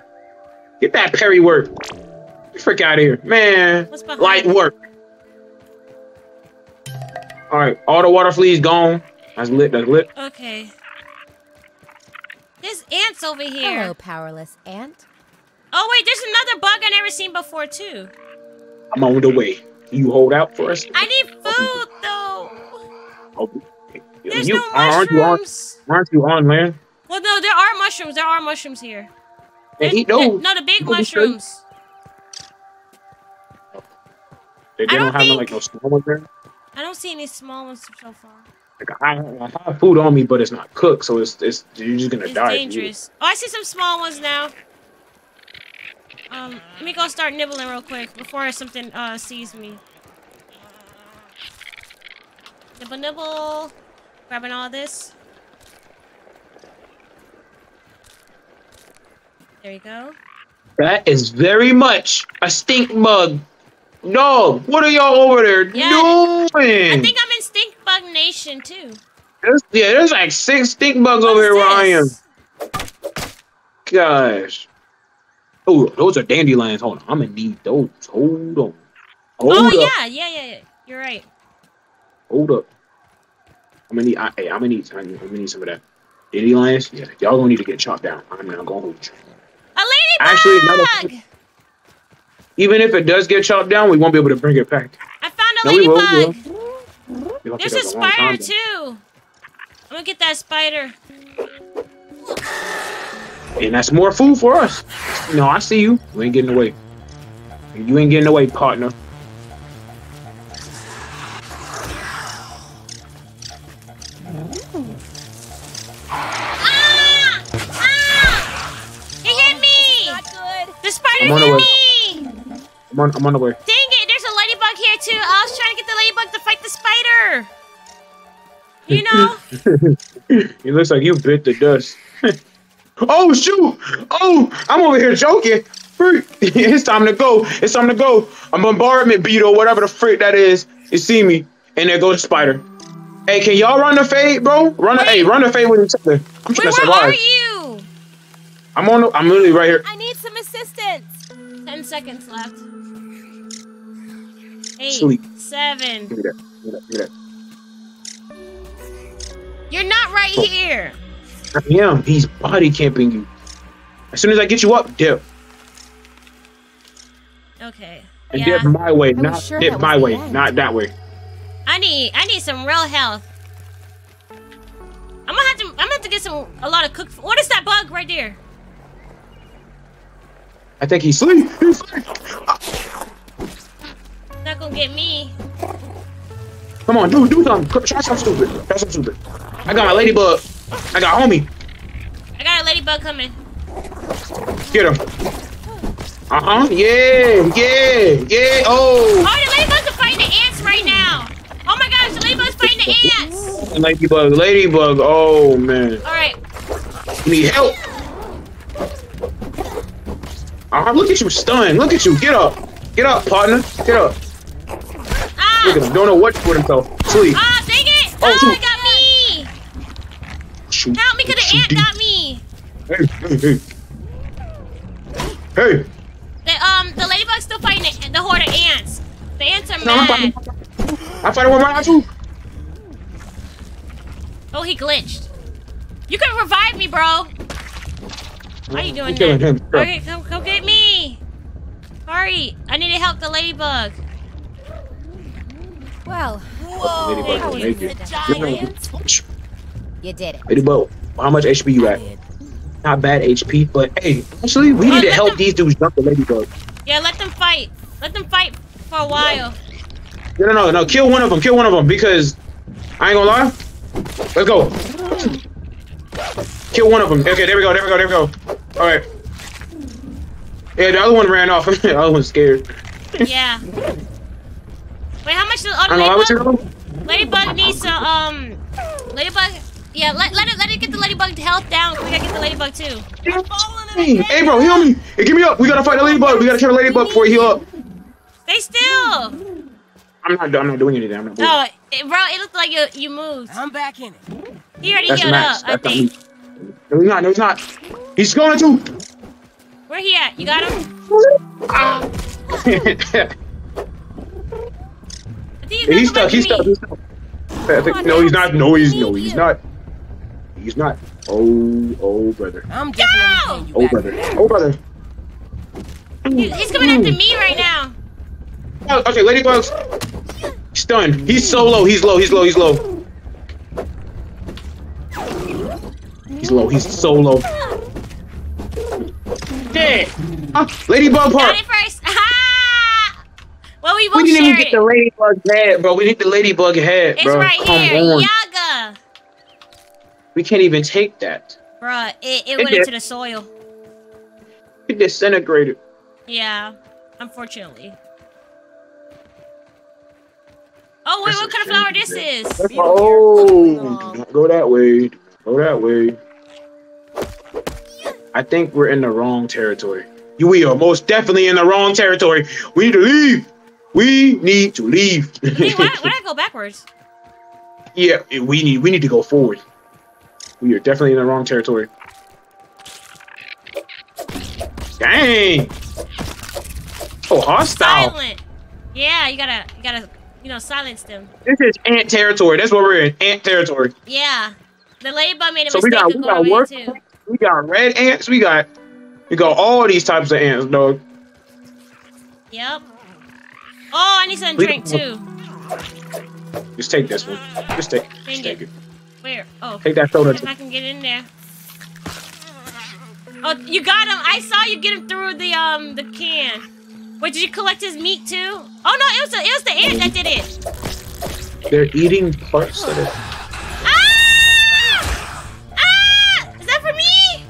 Get that parry work. Get the frick out of here. Man. Light work. All right. All the water fleas gone. That's lit. That's lit. Okay. There's ants over here. Hello, powerless ant. Oh wait, there's another bug I never seen before too. I'm on the way. You hold out for us. I need food though. Oh, There's you, no aren't you on? mushrooms. Aren't you on land? Well, no, there are mushrooms. There are mushrooms here. They There's- eat those. No, the big Those are straight. mushrooms. They, they I don't, don't have no, think- like no small ones there. I don't see any small ones so far. Like, I, I have food on me, but it's not cooked, so it's it's you're just gonna It's die. dangerous. Oh, I see some small ones now. Um, let me go start nibbling real quick before something uh sees me. Nibble, nibble. Grabbing all this. There you go. That is very much a stink bug. Dog, what are y'all over there Yeah, doing? I think I'm in Stink Bug Nation too. There's, yeah, there's like six stink bugs What over here where I am. Gosh. Oh, those are dandelions. Hold on, I'm gonna need those. Hold on. Hold oh up. yeah, yeah, yeah, yeah. You're right. Hold up. I'm gonna need. I, hey, I'm gonna need. I'm gonna need some of that. Dandelions. Yeah, y'all gonna need to get chopped down. I'm not gonna hold you. A ladybug. Actually, Even if it does get chopped down, we won't be able to bring it back. I found a No, we will, we ladybug. Will. It'll There's a spider time, though. too. I'm gonna get that spider. And that's more food for us. No, I see you. You ain't getting away. You ain't getting away, partner. Ah! Ah! He hit me. Not good. The spider I'm on the hit way. me. I'm on. I'm on the way. Dang it! There's a ladybug here too. I was trying to get the ladybug to fight the spider. You know? it looks like you bit the dust. oh shoot! Oh, I'm over here joking. It's time to go. It's time to go. A bombardier beetle, whatever the frick that is, you see me, and there goes the spider. Hey, can y'all run the fade, bro? Run the, Wait. hey, run the fade with each other. I'm Wait, trying to where are survive. you? I'm on. The, I'm literally right here. I need some assistance. Ten seconds left. Eight, Sleep. Seven. Give me that. Give me that. Give me that. You're not right Oh. here. I am. He's body camping you. As soon as I get you up, dip. Okay. And Yeah. dip my way, was not sure dip my way, end. not that way. I need I need some real health. I'm gonna have to I'm gonna have to get some a lot of cooked. What is that bug right there? I think he's asleep. He's asleep. Not gonna get me. Come on, do do something. Try something stupid. Try something stupid. I got my ladybug. I got homie. I got a ladybug coming. Get him. Uh huh. Yeah. Yeah. Yeah. Oh. Oh, the ladybugs are fighting the ants right now. Oh my gosh, the ladybug's fighting the ants. Ladybug. Ladybug. Oh man. All right. You need help. Uh huh. Look at you, stunned. Look at you. Get up. Get up, partner. Get up. Ah, Look at him. Don't know what to put himself. Sleep. ah, dang it. Oh, Oh, shoot. it got me. Shoot. Help me, cause the ant got me. Hey. Hey. Hey. Hey. The um, the ladybug's still fighting the, the horde of ants. The ants are No, I'm mad. fighting. I'm fighting with my too. Oh, he glitched. You can revive me, bro. Why are you doing that? him. Okay, come, come get me. Hurry, I need to help the ladybug. Well, Ladybug that will was a it. giant. You did it. Ladybug, how much HP you at? Not bad HP, but hey, actually, we Oh, need to help them- these dudes jump the ladybug. Yeah, let them fight. Let them fight for a while. No, no, no, no, kill one of them, kill one of them, because I ain't gonna lie. Let's go. Kill one of them. Okay, there we go, there we go, there we go. All right. Yeah, the other one ran off. the other one's scared. Yeah. Wait, how much does I oh, don't know. How much ladybug? Ladybug needs to um, ladybug. Yeah, let let it let it get the ladybug health down. We gotta get the ladybug too. Hey, hey, bro, heal me. Hey, give me up. We gotta fight the ladybug. We gotta kill the ladybug before he heal up. They still. I'm not. I'm not doing anything. I'm not doing. Oh, it, bro, it looked like you you moved. I'm back in it. He already That's healed Max. up. That's not think. me. No, he's not. No, he's not. He's going to. Where he at? You got him? Ah. I he's not stuck. He's coming stuck. He's stuck. I no, he's not. No, he's no, he's not. He's not. Oh, oh, brother. I'm definitely paying you Oh, brother. Oh, brother. He- He's coming after me right now. Oh, okay, Ladybug's stunned. He's so low. He's low. He's low. He's low. He's low. He's so low. Dead. Ah, Ladybug Got part. Didn't share even get it. the ladybug head, bro. We need the ladybug head, It's bro. right Come here. on. Yaga. We can't even take that. Bruh, it, it It went did. into the soil. It disintegrated. Yeah, unfortunately. Oh, wait, That's what kind of flower this man. is? Oh, don't go that way. Go that way. I think we're in the wrong territory. We are most definitely in the wrong territory. We need to leave. We need to leave. Hey, why, why did I go backwards? yeah, we need we need to go forward. We are definitely in the wrong territory. Dang. Oh, hostile. Silent. Yeah, you gotta, you gotta, you know, silence them. This is ant territory. That's what we're in. Ant territory. Yeah. The ladybug made a So we got we got work. too. We got red ants. We got we got all these types of ants, dog. Yep. Oh, I need some drink too. Just take this one. Just take. Just take it. it. Where? Oh, Take that soda. if I can get in there. Oh, you got him! I saw you get him through the um the can. Wait, did you collect his meat too? Oh no, it was the it was the ant that did it. They're eating parts of it. Ah! Ah! Is that for me?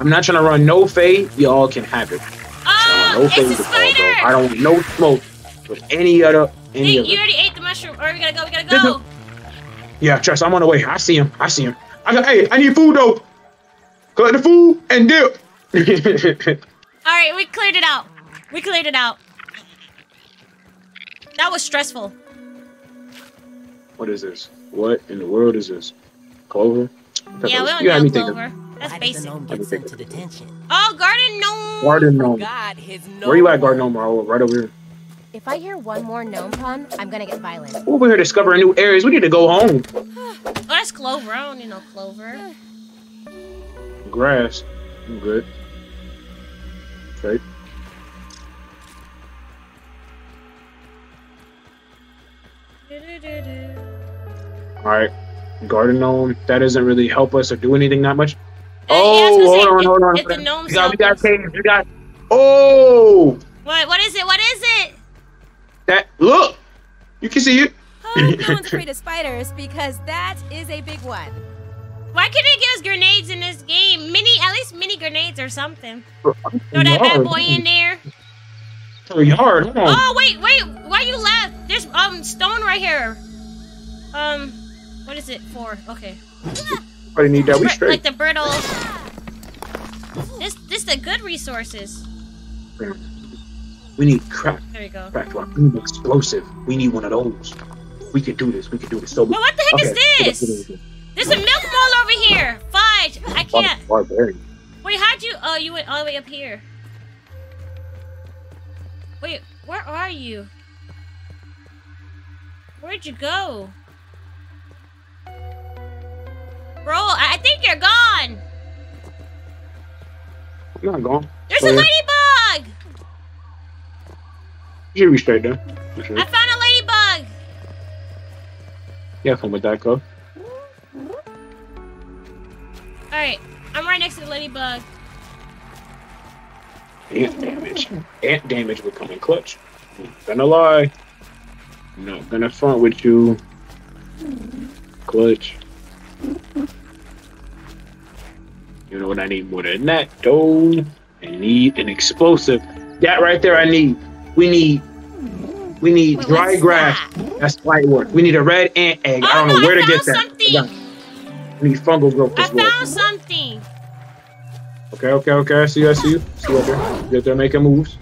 I'm not trying to run no fade. Y'all can have it. Oh, no it's a bro. I spider. don't want no smoke with any other any Hey, of you already ate the mushroom. All right, we gotta go. We gotta go. Yeah, trust. I'm on the way. I see him. I see him. I got. Hey, I need food though. Collect the food and dip. All right, we cleared it out. We cleared it out. That was stressful. what is this? What in the world is this? Clover? Yeah, we don't You had know me thinking. Clover. That's Why does the basic. gnome get sent to detention? Oh, garden gnome. Garden gnome. God, his gnome. Where you at, Garden gnome? Right over here. If I hear one more gnome pun, I'm gonna get violent. We're over here discovering new areas. We need to go home. Oh, that's Clover. I don't need no Clover. Grass. I'm good. Okay. All right. Garden gnome. That doesn't really help us or do anything that much. Uh, yeah, Oh, hold say, on, if- hold on. if the gnomes we got, we got us. caves. We got. Oh, What? What is it? What is it? That look. You can see it. Hope no one's afraid of spiders because that is a big one. Why couldn't it give us grenades in this game? Mini, at least mini grenades or something. Bro, Throw that bad boy in there. Oh, yard. Oh wait, wait. Why you left? There's um stone right here. Um, what is it for? Okay. Probably need that. We straight. like the brittle. This this the good resources. We need crack. There you go. Rock. We need explosive. We need one of those. We can do this. We can do this. So. Well, what the heck okay. is this? There's a milk molar over here. Fudge. I can't. Barbarian. Wait, how'd you? Oh, you went all the way up here. Wait, where are you? Where'd you go? Bro, I think you're gone. I'm not gone. There's Where? a ladybug. Should be straight down. Sure. I found a ladybug. Yeah, come with that, Cub. All right, I'm right next to the ladybug. Ant damage. Ant damage would come in clutch. Not gonna lie. I'm not gonna front with you. Clutch. You know what I need more than that, though? I need an explosive. That right there, I need. We need. We need Wait, dry grass. that? That's light work. We need a red ant egg. I Oh, don't know oh, no, where I to get found that. something. We need fungal growth I found something. Okay, okay, okay. I see you. I see you. See you there. Out there making moves.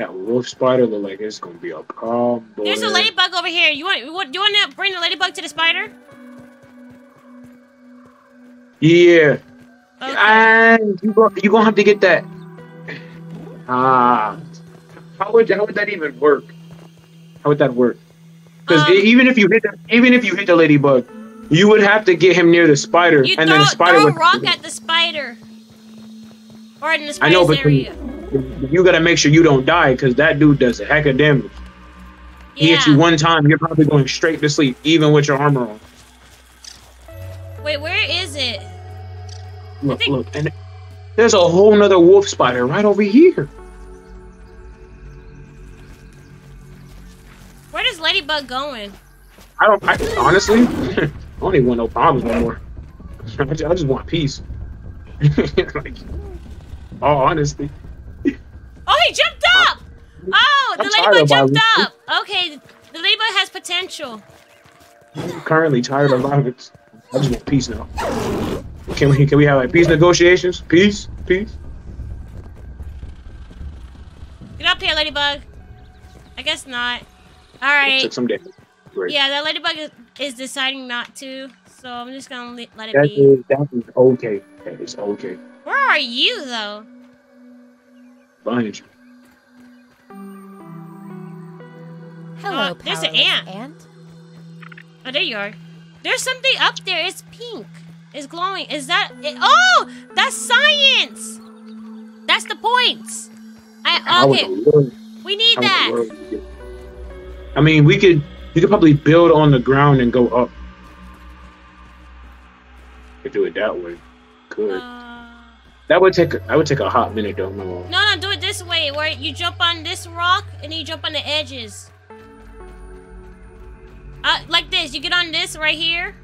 That wolf spider look like it's gonna be a problem. Boy. There's a ladybug over here. You want, you want you want to bring the ladybug to the spider? Yeah. Okay. And you go, you gonna have to get that. Ah. how would how would that even work? How would that work? Because Um, even if you hit the, even if you hit the ladybug, you would have to get him near the spider, and then the spider throw a rock at the spider. Or in I know, but area. you, you gotta make sure you don't die, because that dude does a heck of damage. He hits you one time, you're probably going straight to sleep, even with your armor on. Wait, where is it? Look, think- look, and there's a whole nother wolf spider right over here. Where does ladybug going? I don't. I, honestly, I don't even want no problems no more. I just, I just want peace. like, Oh, all honesty, Oh, he jumped up! Oh, the ladybug jumped violence. up. Okay, the ladybug has potential. I'm currently tired of violence. I just want peace now. Can we? Can we have like peace negotiations? Peace, peace. Get up here, ladybug. I guess not. All right. Took some damage. Great. Yeah, that ladybug is, is deciding not to, so I'm just gonna let it That be. is, that is okay. That is okay. Where are you though? Behind you. Hello, Uh, there's an ant. ant. Oh, there you are. There's something up there. It's pink. It's glowing. Is that? It, oh, that's science. That's the points. I How okay. the We need how that. world you get- I mean, we could You could probably build on the ground and go up. Could do it that way. Could. Uh, that would take that would take a hot minute though. No. no, no, do it this way, where you jump on this rock and you jump on the edges. Uh, like this. You get on this right here.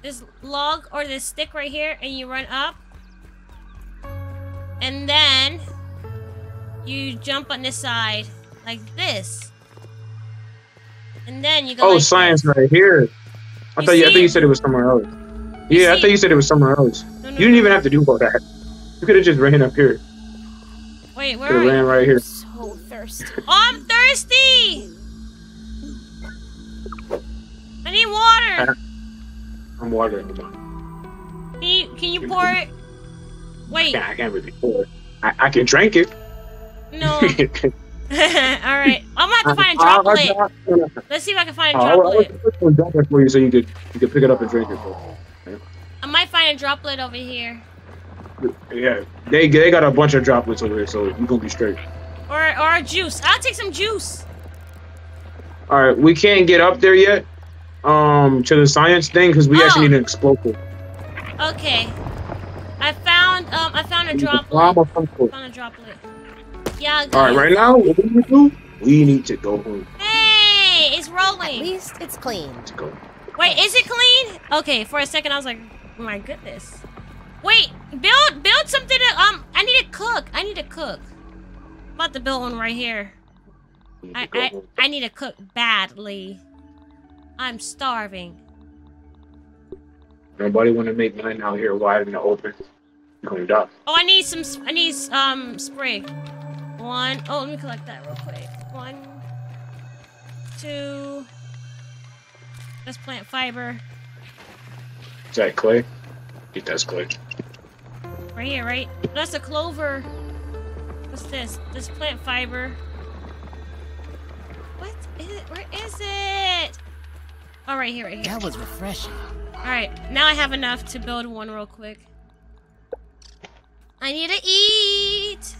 This log or this stick right here, and you run up. And then you jump on this side like this. And then you go. Oh, like science this. right here. I You thought you, I thought you said it was somewhere else. You Yeah, I thought you said it was somewhere else. No, no, You didn't even have to do all that. You could have just ran up here. Wait, where are have you? ran right here. So thirsty. Oh, I'm thirsty. I need water. I'm watering. On. Can you can you pour it? I Wait, can't, I can't really pour it. I, I can drink it. no. All right, I'm gonna have to uh, find a droplet. Let's see if I can find a uh, I droplet. going to drop it for you so you could you could pick it up and drink it. Bro. I might find a droplet over here, Yeah, they they got a bunch of droplets over here, so you gonna be straight. or or a juice. I'll take some juice. All right, we can't get up there yet, um, to the science thing because we Oh. actually need an explosive. Okay, I found um I found a We need a bomb droplet. I. Found a droplet. Yeah. All right, right now, what do we do? We need to go home. Hey, it's rolling. At least it's clean. Let's go. Wait, is it clean? Okay, for a second I was like, my goodness. Wait, build build something to um I need to cook. I need to cook. I'm about to build one right here. I I. I need to cook badly. I'm starving. Nobody want to make mine out here wide in the open. You're. Oh, I need some I need um spray. One. Oh, let me collect that real quick. One. Two. Let's plant fiber. Is that clay? I think that's clay. Right here, right? That's a clover. What's this? This plant fiber. What is it? Where is it? Oh, right here, right here. That was refreshing. All right, now I have enough to build one real quick. I need to eat.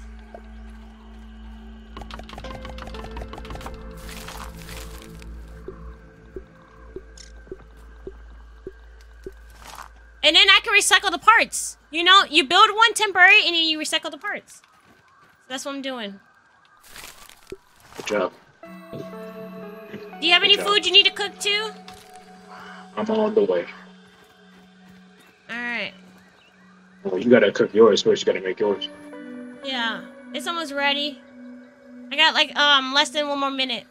And then I can recycle the parts. You know, you build one temporary and then you recycle the parts. That's what I'm doing. Good job. Do you have any job. food you need to cook too? I'm on the way. All right. Well, you gotta cook yours first. You gotta make yours. Yeah, it's almost ready. I got like um less than one more minute.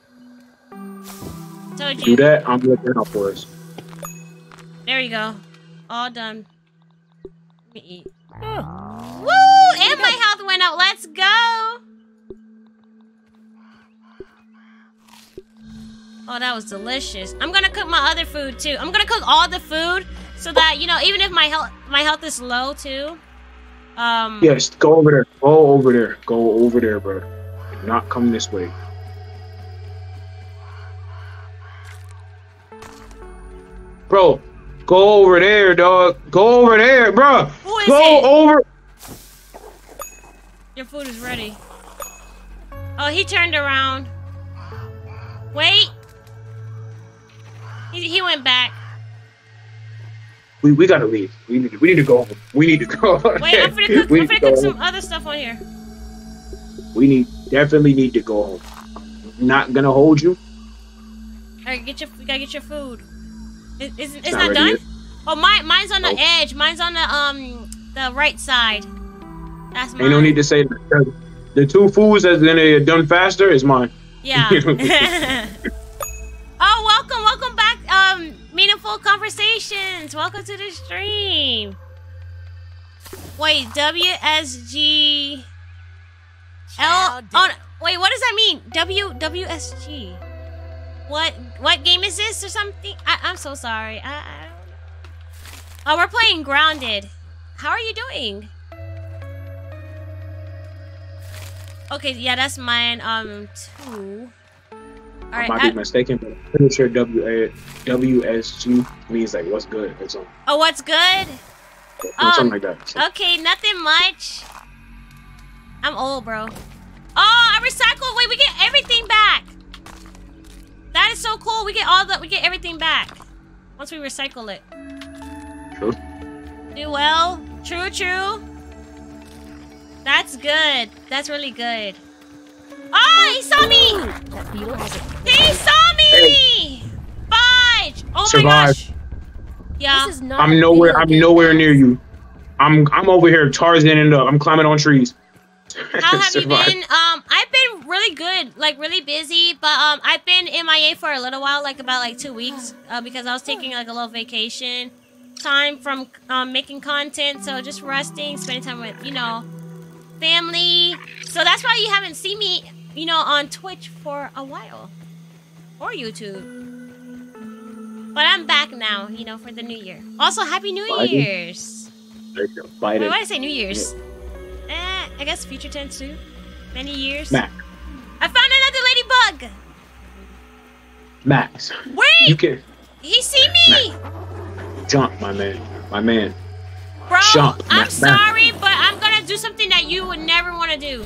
Told you. Do that. I'm looking out for us. There you go. All done. Let me eat. Woo! And my health went up. Let's go. Oh, that was delicious. I'm gonna cook my other food too. I'm gonna cook all the food so that you know, even if my health my health is low too. Um. Yes, go over there. Go over there. Go over there, bro. Do Not come this way. Bro, go over there, dog. Go over there, bro. Who is Go it? over. Your food is ready. Oh, he turned around. Wait. He, he went back. We, we gotta leave. We need to, we need to go. We need to go. Wait, I'm gonna cook. we I'm need gonna to go cook some other stuff on here. We need definitely need to go home. Not gonna hold you. All right, get your. You gotta get your food. Is, is, it's not not done? yet. Oh, mine. Mine's on the Oh. edge. Mine's on the um the right side. That's mine. Ain't no need to say that. The two fools that's gonna get done faster is mine. Yeah. oh, welcome, welcome back. Um, meaningful conversations. Welcome to the stream. Wait, WSG L. Oh, wait, what does that mean? W WSG. What what game is this or something? I, I'm so sorry. I, I don't know. Oh, we're playing Grounded. How are you doing? Okay, yeah, that's mine. Um, two. All I right. might I- be mistaken, but I'm pretty sure W A WSG means like what's good or something, oh, what's good? something Um, like that. So, Okay, nothing much. I'm old, bro. Oh, I recycled. Wait, we get everything back. That is so cool. We get all the we get everything back once we recycle it. True. Do well. True, true. That's good. That's really good. Oh, he saw me. That beetle has a He saw me. Fudge. Oh my Survive. gosh. Yeah. This is not I'm nowhere. I'm nowhere near you. I'm I'm over here Tarzaning up. Uh, I'm climbing on trees. How have you been? Um, I've been really good, like really busy, but um, I've been in MIA for a little while, like about like two weeks, uh, because I was taking like a little vacation time from um, making content, so just resting, spending time with you know family. So that's why you haven't seen me, you know, on Twitch for a while or YouTube. But I'm back now, you know, for the new year. Also, Happy New Biden. Year's. There you go. Wait, why did I say New Year's? I guess future tense too. Many years. Mac. I found another ladybug. Max. Wait, You can he see me, Max. jump, my man. My man. bro. jump, I'm Mac. sorry, but I'm gonna do something that you would never want to do.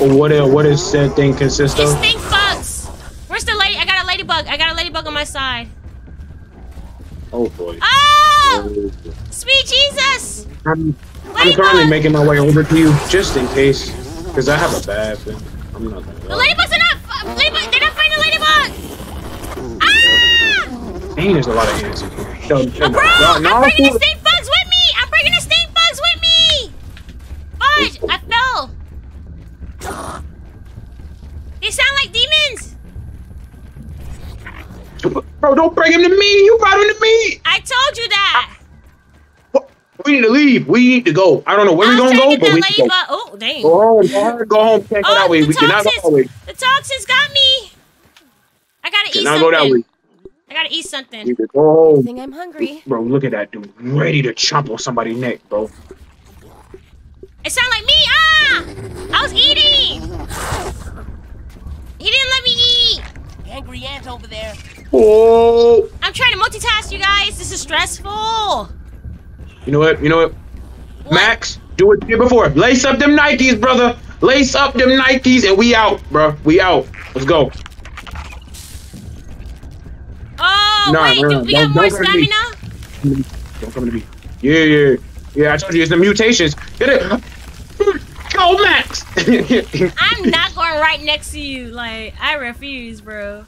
What uh, what does thing consist It's of? stink bugs. Where's the lady? I got a ladybug. I got a ladybug on my side. Oh boy. Oh, sweet Jesus! I'm, I'm currently making my way over to you just in case, because I have a bad thing. I'm not gonna. The ladybugs are not. Ladybug, they're not fighting the ladybug. Ah! Dang, there's a lot of ants in here. No, no, Oh, bro, no, I'm bringing the stink bugs with me. I'm bringing the stink bugs with me. Fudge, I fell. They sound like demons. Bro, don't bring him to me. You brought him to me. I told you that. We need to leave. We need to go. I don't know where we're gonna go, but we get can that go. Oh, dang. Go home. Go home. Go home. Can't go Oh, that way. the We cannot go that way. The toxins got me. I gotta eat Cannot something. go that way. I gotta eat We something. need to go I think I'm hungry. Bro, look at that dude. Ready to chomp on somebody's neck, bro. It sounded like me. Ah! I was eating. He didn't let me eat. Angry ant over there. Oh. I'm trying to multitask, you guys. This is stressful. You know what? You know what? Max, do what you did before. Lace up them Nikes, brother. Lace up them Nikes, and we out, bro. We out. Let's go. Oh, Nah, wait. do we have more stamina? Don't come to me. Yeah, yeah, yeah. I told you it's the mutations. Get it? Go, Max. I'm not going right next to you. Like, I refuse, bro.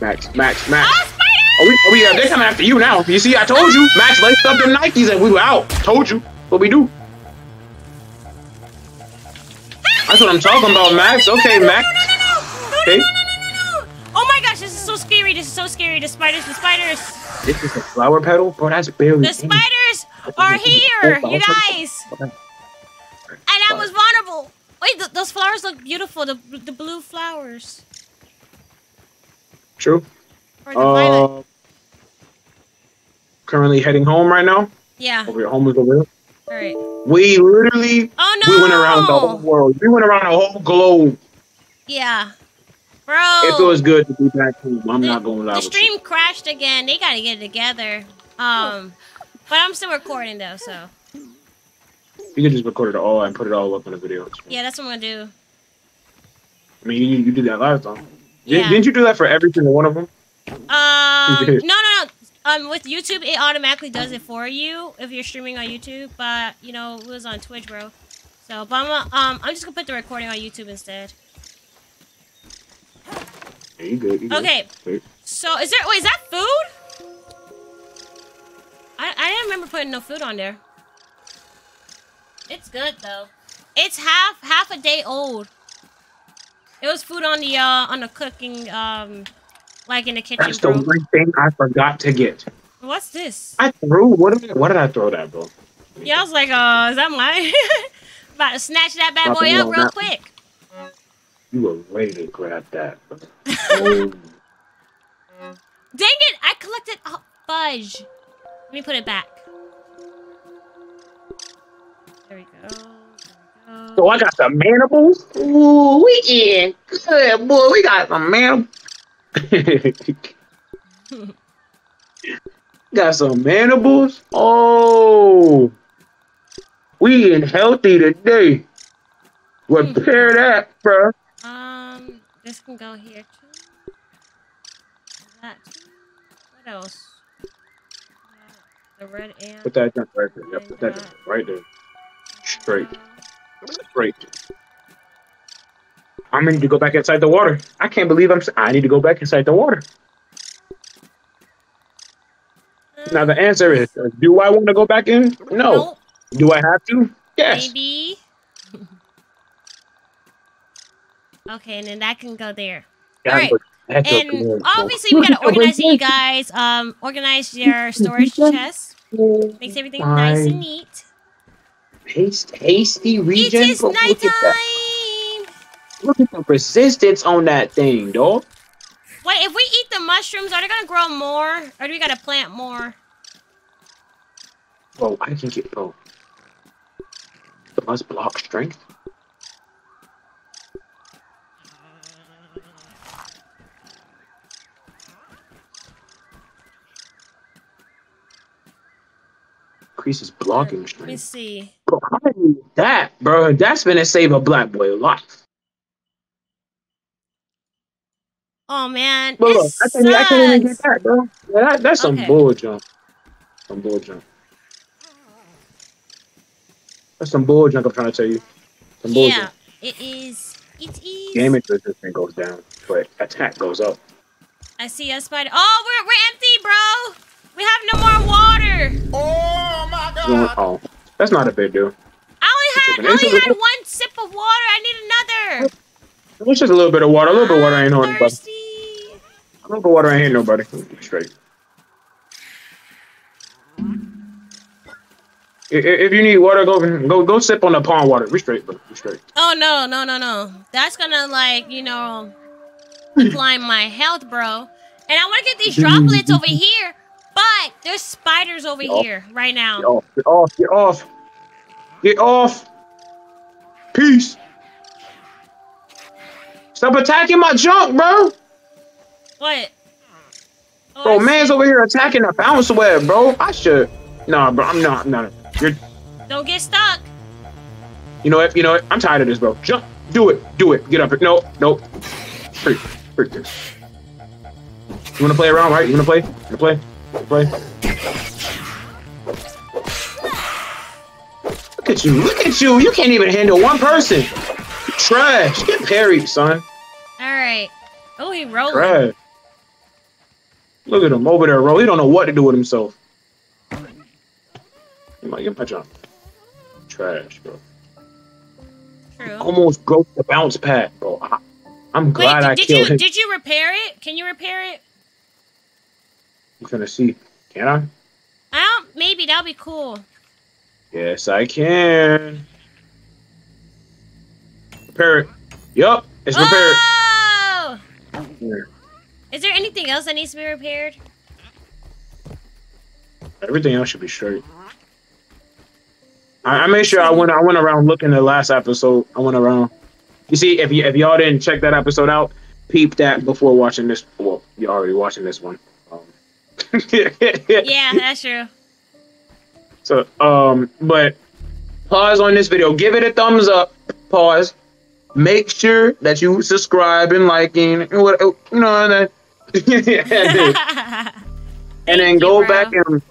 Max, Max, Max. Oh! Oh, we, oh, we, yeah, they're coming after you now. You see, I told you. Max laced up them Nikes, and we were out. Told you. What we do? That's what I'm talking about, Max. Okay, Max. No, no, no, no, Okay. no, no, no, no, no. Oh my gosh, this is so scary. This is so scary. The spiders, the spiders. This is a flower petal, bro. That's barely. The spiders are here, oh, you guys. And I was vulnerable. Wait, th- those flowers look beautiful. The the blue flowers. True. Or the violet. Uh, currently heading home right now. Yeah. Over your home is over. All right. We literally Oh no. we went around the whole world. We went around the whole globe. Yeah. Bro. It feels good to be back home. I'm the, not going to lie. The with you. stream crashed again. They gotta get it together. Um, but I'm still recording though, so You can just record it all and put it all up in a video. yeah, that's what I'm gonna do. I mean, you, you did that last time. Yeah. Didn't you do that for every single one of them? Um, no, no, no. Um, with YouTube, it automatically does it for you if you're streaming on YouTube. But you know, it was on Twitch, bro. So, but I'm, uh, um, I'm just gonna put the recording on YouTube instead. Yeah, you good. You good. Okay. Wait. So, is there? Wait, is that food? I I didn't remember putting no food on there. It's good though. It's half half a day old. It was food on the uh on the cooking um like in the kitchen, That's the bro. one thing I forgot to get. What's this? I threw. What did I, what did I throw that, bro? Yeah, I was like, uh, is that mine? About to snatch that bad boy up real quick. You were ready to grab that. bro. Oh, Dang it! I collected oh, fudge. Let me put it back. There we go. There we go. so I got some mandibles. Ooh, we in good, boy. We got some mandibles. got some mandibles. Oh, we in healthy today. Repair that, bro. Um, this can go here too. That too. What else? Uh, the red ant. Put that junk right there. Yeah, put that right there. Straight. Straight. I need to go back inside the water. I can't believe I'm. I need to go back inside the water. Now the answer is: uh, Do I want to go back in? No. Nope, Do I have to? Yes. Maybe. okay, and then that can go there. Yeah, Alright, that's. And obviously, we gotta organize it, you guys. Um, organize your storage chest. Makes everything nice and neat. Taste, tasty It region. is but look at that. nighttime. Look at the resistance on that thing, dog. Wait, if we eat the mushrooms, are they gonna grow more, or do we gotta plant more? Bro, I can get bro. It must block strength. Increases blocking strength. Let me see. Bro, how that, bro? That's gonna save a black boy life. Oh man, Bro, it look, I can't, I can't even get sucks. that, bro. Yeah, that, that's some Okay. bull jump. Some bull jump. That's some bull jump. I'm trying to tell you. Some bull Yeah, jump. it is. It is. Damage resistance goes down, but attack goes up. I see a spider. Oh, we're we're empty, bro. We have no more water. Oh my god. Oh, that's not a big deal. I only had I only had one sip of water. I need another. It's just a little bit of water. A little bit of water ain't hurting nobody. Thirsty. Little bit of water ain't hitting nobody. Straight. I- i- If you need water, go go go sip on the pond water. We straight, bro. We straight. Oh no, no, no, no. That's gonna like you know decline my health, bro. And I want to get these droplets over here, but there's spiders over Oh. here right now. Get off. Get off. Get off. Get off. Peace. Stop attacking my junk, bro. What? Oh, Bro, I man's see. over here attacking the bounce web, bro. I should. Nah, bro. I'm not. No. You're. Don't get stuck. You know what? You know what? I'm tired of this, bro. Jump. Do it. Do it. Get up here. No. Nope. Freak. Freak this. You wanna play around, right? You wanna play? You wanna play? You wanna play? Look at you. Look at you. You can't even handle one person. Trash. Get parried, son. All right. Oh, he rolled. Trash. Look at him over there, bro. He don't know what to do with himself. Get my, get my jump. Trash, bro. True. Almost broke the bounce pad, bro. I, I'm Wait, glad I did, did killed you him. did you repair it? Can you repair it? I'm gonna see. Can I? I don't. Maybe that'll be cool. Yes, I can. Repair it. Yup, it's repaired. Oh! Here. Is there anything else that needs to be repaired? Everything else should be straight. I, I made sure I went I went around looking the last episode. I went around. You see, if you if y'all didn't check that episode out, peep that before watching this. Well, you're already watching this one. Um, Yeah, that's true. So, um, but pause on this video. Give it a thumbs up. Pause. Make sure that you subscribe and liking and what you know, and then, and then Thank go bro. back and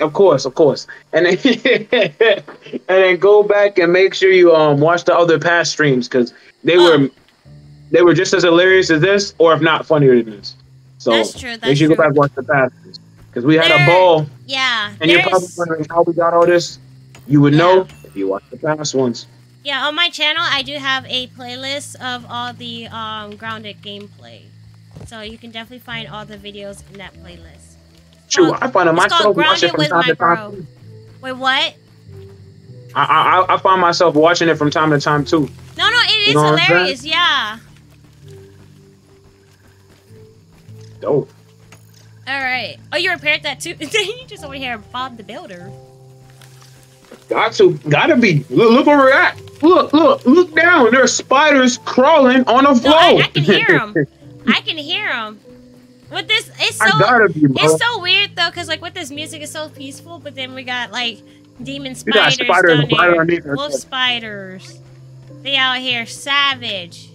of course, of course, and then and then go back and make sure you um watch the other past streams because they Oh. were they were just as hilarious as this, or if not funnier than this. So That's true, make that's sure you go back and watch the past because we had There- a ball. yeah. And you're probably wondering how we got all this. You would know if you watch the past ones. Yeah, on my channel, I do have a playlist of all the um, grounded gameplay. So you can definitely find all the videos in that playlist. True, called- I find it myself watching Grounded from with time my to bro. time. Wait, what? I, I I find myself watching it from time to time too. No, no, it is know I'm saying? hilarious. Yeah. Dope. All right. Oh, you repaired that too. you just over here, Bob the Builder. Got to, gotta be. Look, look where we're at. Look, look, look down. There are spiders crawling on the No, floor. I, I can hear him. I can hear them. With this, it's so be, it's so weird though, cause like with this music is so peaceful, but then we got like demon spiders spiders down right there, underneath wolf spiders. They out here savage.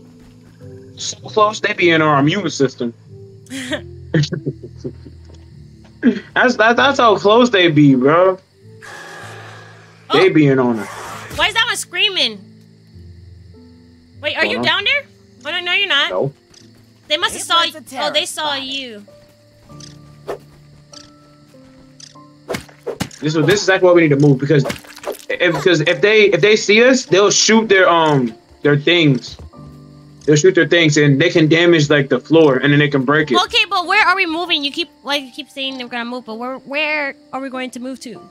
so close, they be in our immune system. that's that, that's how close they be, bro. They Oh. be in on it. Why is that one screaming? Wait, are you Hold on. down there? Oh no, no, you're not. No. They must have saw you. Oh, they saw spot. you. This is this is exactly what we need to move because if because if they if they see us, they'll shoot their um their things. They'll shoot their things and they can damage like the floor and then they can break it. Okay, but where are we moving? You keep like you keep saying we're gonna move, but where where are we going to move to?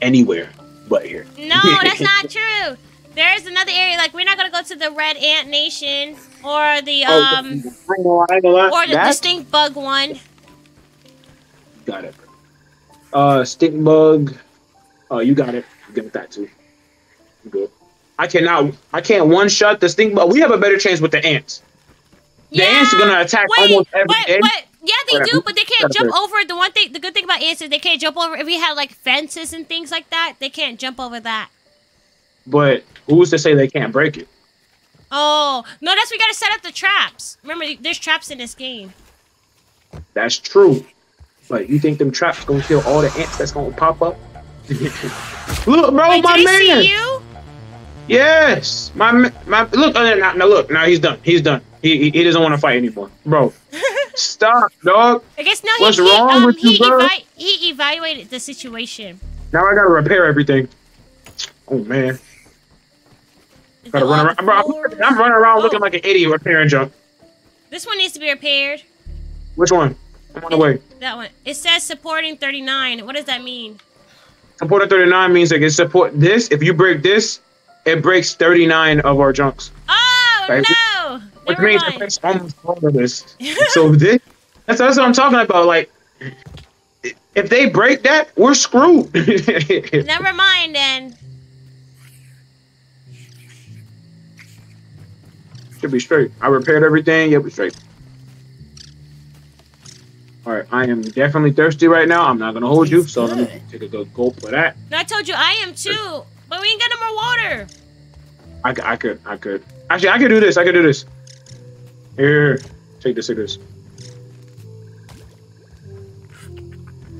Anywhere but here. No, that's not true. There's another area. Like we're not gonna go to the Red Ant Nation or the Oh, um I ain't gonna I ain't or the, the stink bug one. Got it. Uh, stink bug. Oh, you got it. You got that too. You good. I cannot. I can't one shot the stink bug. We have a better chance with the ants. The ants are gonna attack Wait, almost every but, egg. but yeah, they do, but they can't jump over. The one thing, the good thing about ants is they can't jump over. If we had like fences and things like that, they can't jump over that. But who's to say they can't break it? Oh no, that's we gotta set up the traps. Remember, there's traps in this game. That's true. But you think them traps gonna kill all the ants that's gonna pop up? look, bro, Wait, my did man. see you? Yes, my my. Look, uh, now, now look, now he's done. He's done. He he, he doesn't want to fight anymore, bro. Stop, dog. I guess no. What's he, he, wrong um, with you, he, bro? evi- he evaluated the situation. Now I gotta repair everything. Oh man, Is gotta run around. I'm. I'm running around Oh. looking like an idiot repairing junk. This one needs to be repaired. Which one? I'm on the way. That one. It says supporting 39. What does that mean? Supporting 39 means like it support this. If you break this, it breaks 39 of our junks, Oh no! which Never means it breaks almost all of this. so this, that's, that's what I'm talking about. Like, if they break that, we're screwed. Never mind then. Should be straight. I repaired everything. Yep, we straight. All right, I am definitely thirsty right now. I'm not gonna hold you, so let me take a good gulp for that. No, I told you I am too, but we ain't got no more water. I could, I could. Actually, I could do this. I could do this. Here, take the Take this.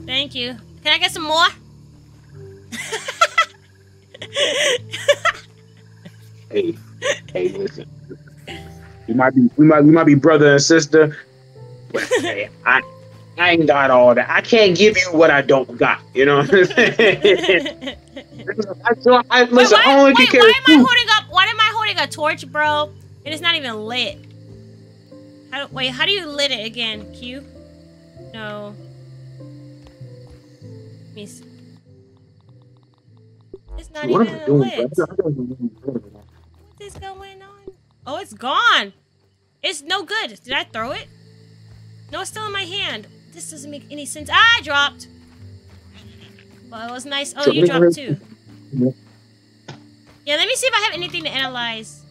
Thank you. Can I get some more? Hey, hey, listen. We might be, we might, we might be brother and sister, but hey, I, I ain't got all that. I can't give you what I don't got. You know. what I'm saying? I, so I, Wait, listen, I why, only wait, can why am I holding up? Why am I holding a torch, bro? And it's not even lit. How do, wait, how do you lit it again? Q? No. Let me see. It's not What am even I doing? lit. bro? I don't even know what I'm doing. What is going? Oh, it's gone. It's no good. Did I throw it? No, it's still in my hand. This doesn't make any sense. Ah, I dropped. Well, it was nice. Oh, you dropped too. Yeah. Yeah, let me see if I have anything to analyze.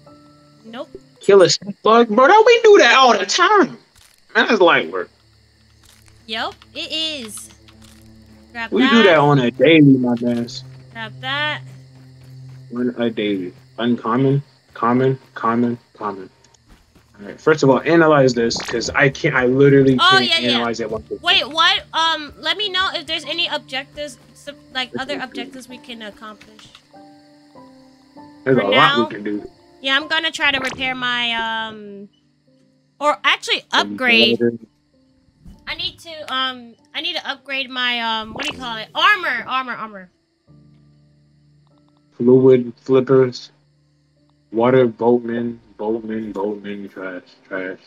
Nope. Kill a snake bug, bro. Don't we do that all the time? Man, that's light work. Yep, it is. Grab We that. do that on a daily, my man. Grab that. On a daily. Uncommon, common, common, common. All right. First of all, analyze this because I can't. I literally Oh, can't yeah, yeah. analyze it. One Wait, what? Um, let me know if there's any objectives, like other objectives we can accomplish. There's for a lot we can do. Yeah, I'm gonna try to repair my um, or actually upgrade. I need to um, I need to upgrade my um, what do you call it? Armor, armor, armor. Fluid flippers, water boatman, boatman, boatman, trash, trash.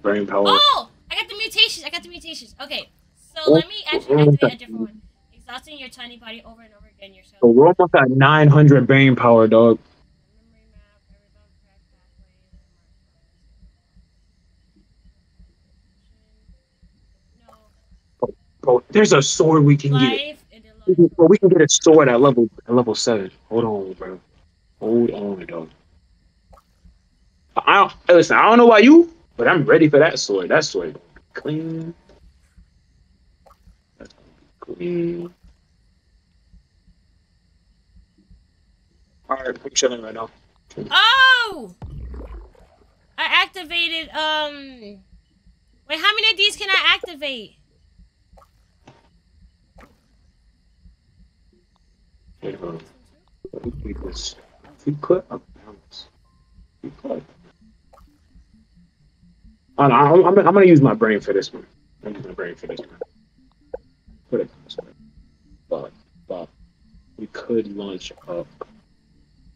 Brain power. Oh, I got the mutations. I got the mutations. Okay, so let me actually activate a different one. Exhausting your tiny body over and over again yourself. So we're almost at 900 brain power, dog. Memory map, everyone crack pathways, and mark No. Bro, there's a sword we can get. Life then We can, bro, we can get a sword at level at level seven. Hold on, bro. Hold on, dog. I don't listen. I don't know about you, but I'm ready for that sword. That sword, clean. That's clean. All right, I'm chilling right now. Oh! I activated, um... Wait, how many of these can I activate? Wait, hold on. Let me keep this. We put a bounce, we put. Oh, no, I'm, I'm, I'm gonna use my brain for this one. I'm gonna use my brain for this one. Put it this way. But, but we could launch up.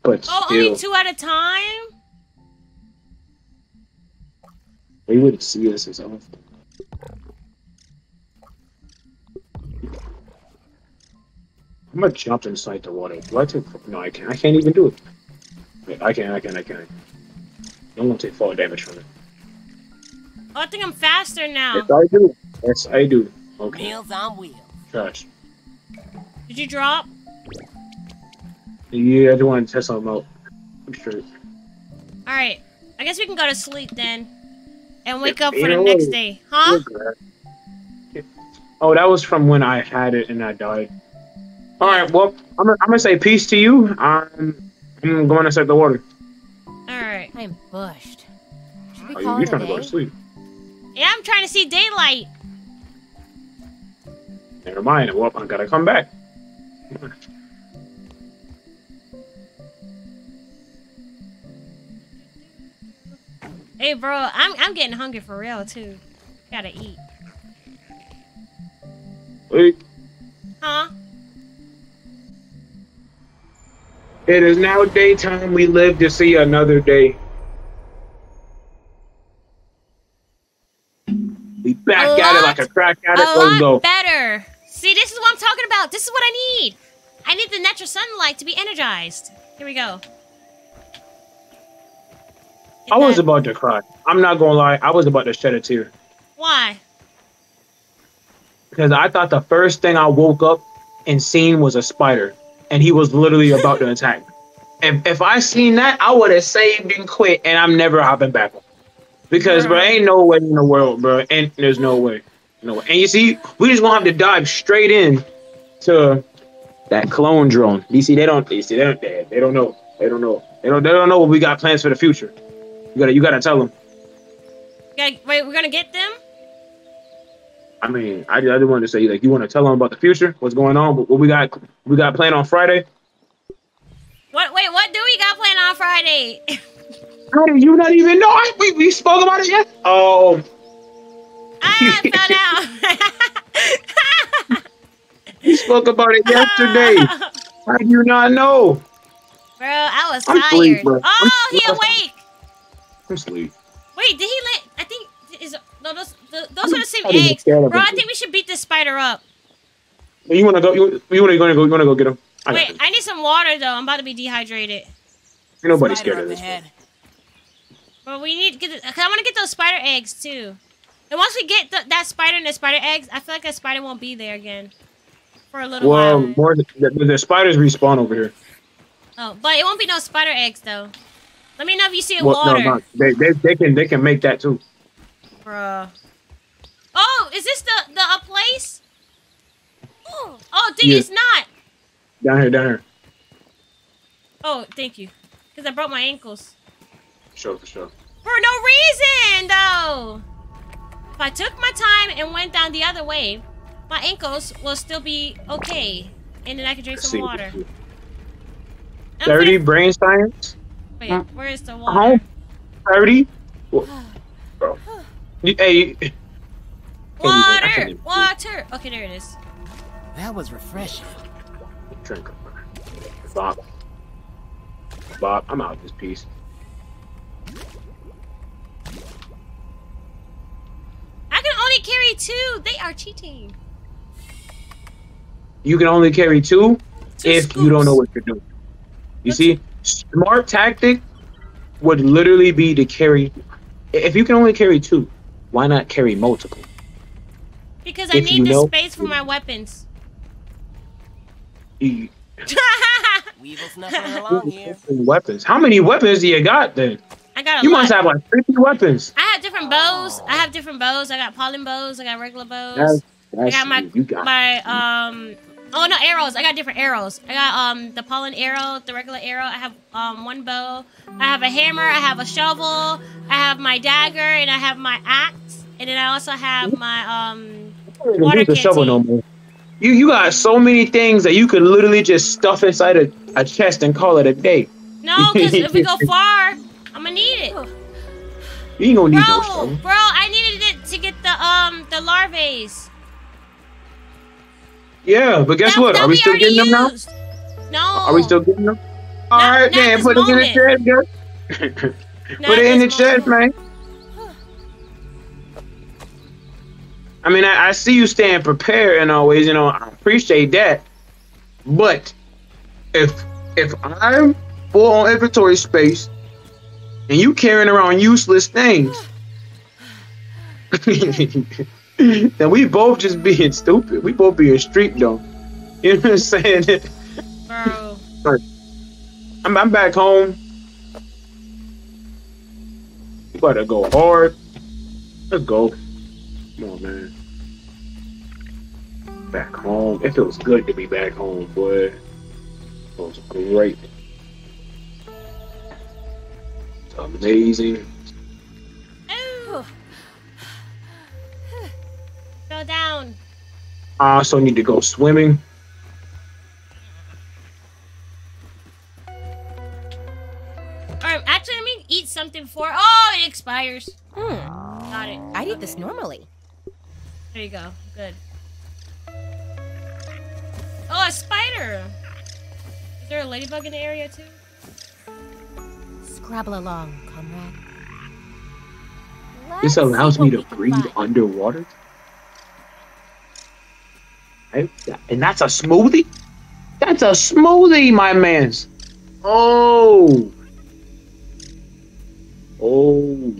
But Oh, still, only two at a time? they wouldn't see us as often. I'm gonna jump inside the water. Do I take? No, I can't. I can't even do it. Wait, I can. I can. I can. I'm gonna take fall damage from it. Oh, I think I'm faster now. Yes, I do. Yes, I do. Okay. Meals on wheels. Trash. Did you drop? Yeah, I just want to test something out. I'm sure. Alright. I guess we can go to sleep then. And wake Yeah, up for the know next day. Huh? Oh, that was from when I had it and I died. All right. Well, I'm gonna, I'm gonna say peace to you. Um, I'm going to set the water. Alright. I'm bushed. Should we Oh, call you, it you're trying a to go to sleep. Yeah, I'm trying to see daylight. Never mind. Well, I gotta come back. Hey, bro, I'm I'm getting hungry for real too. Gotta eat. Wait. Huh? It is now daytime. We live to see another day. We back A at it like a crack at A it. Let's lot go. better. See, this is what I'm talking about. This is what I need. I need the natural sunlight to be energized. Here we go. Get I was that- about to cry. I'm not gonna lie. I was about to shed a tear Why? because I thought the first thing I woke up and seen was a spider, and he was literally about to attack. If if I seen that, I would have saved and quit, and I'm never hopping back. Because bro, ain't no way in the world, bro, and there's no way, no way. And you see, we just gonna have to dive straight in to that clone drone. You see, they don't, you see, they don't, they, they don't know, they don't know, they don't, they don't know what we got plans for the future. You gotta, you gotta tell them. Yeah, wait, we're gonna get them? I mean, I, I just wanted to say, like, you want to tell them about the future, what's going on, what, we got, we got planned on Friday. What? Wait, what do we got planned on Friday? How did you not even know? it? We, we spoke about it yet. Oh, I found out. we spoke about it yesterday. How do you not know? Bro, I was I'm tired. bro. Oh, I'm- he awake. I'm asleep. Wait, did he let? I think is no those the, those are the same eggs, bro. I think we should beat this spider up. You want to go? You, you want to go? You want to go get him? I Wait. I need some water though. I'm about to be dehydrated. Ain't nobody Spider scared of this. ahead. But we need to get. The, Cause I want to get those spider eggs too. And once we get the, that spider and the spider eggs, I feel like that spider won't be there again for a little Well, while. more the, the, the spiders respawn over here. Oh, but it won't be no spider eggs though. Let me know if you see Well, water, no, not, they, they, they can they can make that too. Bruh. Oh, is this the the uh, place? Oh, dang, Yeah. it's not. Down here, down here. Oh, thank you. Because I broke my ankles. Sure, for sure. For no reason, though. If I took my time and went down the other way, my ankles will still be okay. And then I can drink some water. Thirty brain science. Wait, Huh? where is the water? Thirty. Bro. Hey, Water! Water! Okay, there it is. That was refreshing. drink. Bob. Bob, I'm out of this piece. I can only carry two. They are cheating. you can only carry two Two if you don't know what you're doing. You see, smart tactic would literally be to carry. If you can only carry two, why not carry multiple? Because I if need the know- space for my weapons. Weevil's nothing along here. Weapons. How many weapons do you got then? I got a You lot. must have like 50 weapons. I have different bows. I have different bows. I got pollen bows. I got regular bows. That's, I got my you. You got my um. Oh no, arrows! I got different arrows. I got um the pollen arrow, the regular arrow. I have um one bow. I have a hammer. I have a shovel. I have my dagger, and I have my axe. And then I also have my um. I don't water use the shovel no more. You you got so many things that you could literally just stuff inside a, a chest and call it a day. No, because if we go far, I'm gonna need it. You ain't gonna need no Bro, shovel. bro, I needed it to get the um the larvae. Yeah, but guess That- what? that Are we still already getting them now? No. Are we still getting them? All Not- right, not then this put it in the chest, girl. Put it in the this chest, man. I mean, I, I see you staying prepared and always, you know, I appreciate that. But if if I'm full on inventory space and you carrying around useless things, then we both just being stupid. We both being street dumb. You know what I'm saying? Bro. I'm, I'm back home. You better go hard. Let's go. Come on, man. Back home. It feels good to be back home, boy. Feels great. It's amazing. Ooh. Go down. I also need to go swimming. Alright, actually, let me eat something before. Oh, it expires. Hmm. Got it. I'd eat this normally. There you go. Good. Oh, a spider. Is there a ladybug in the area too? Scrabble along, comrade. This Let's allows me to breathe find. underwater. I- And that's a smoothie? That's a smoothie, my man's. Oh. Oh.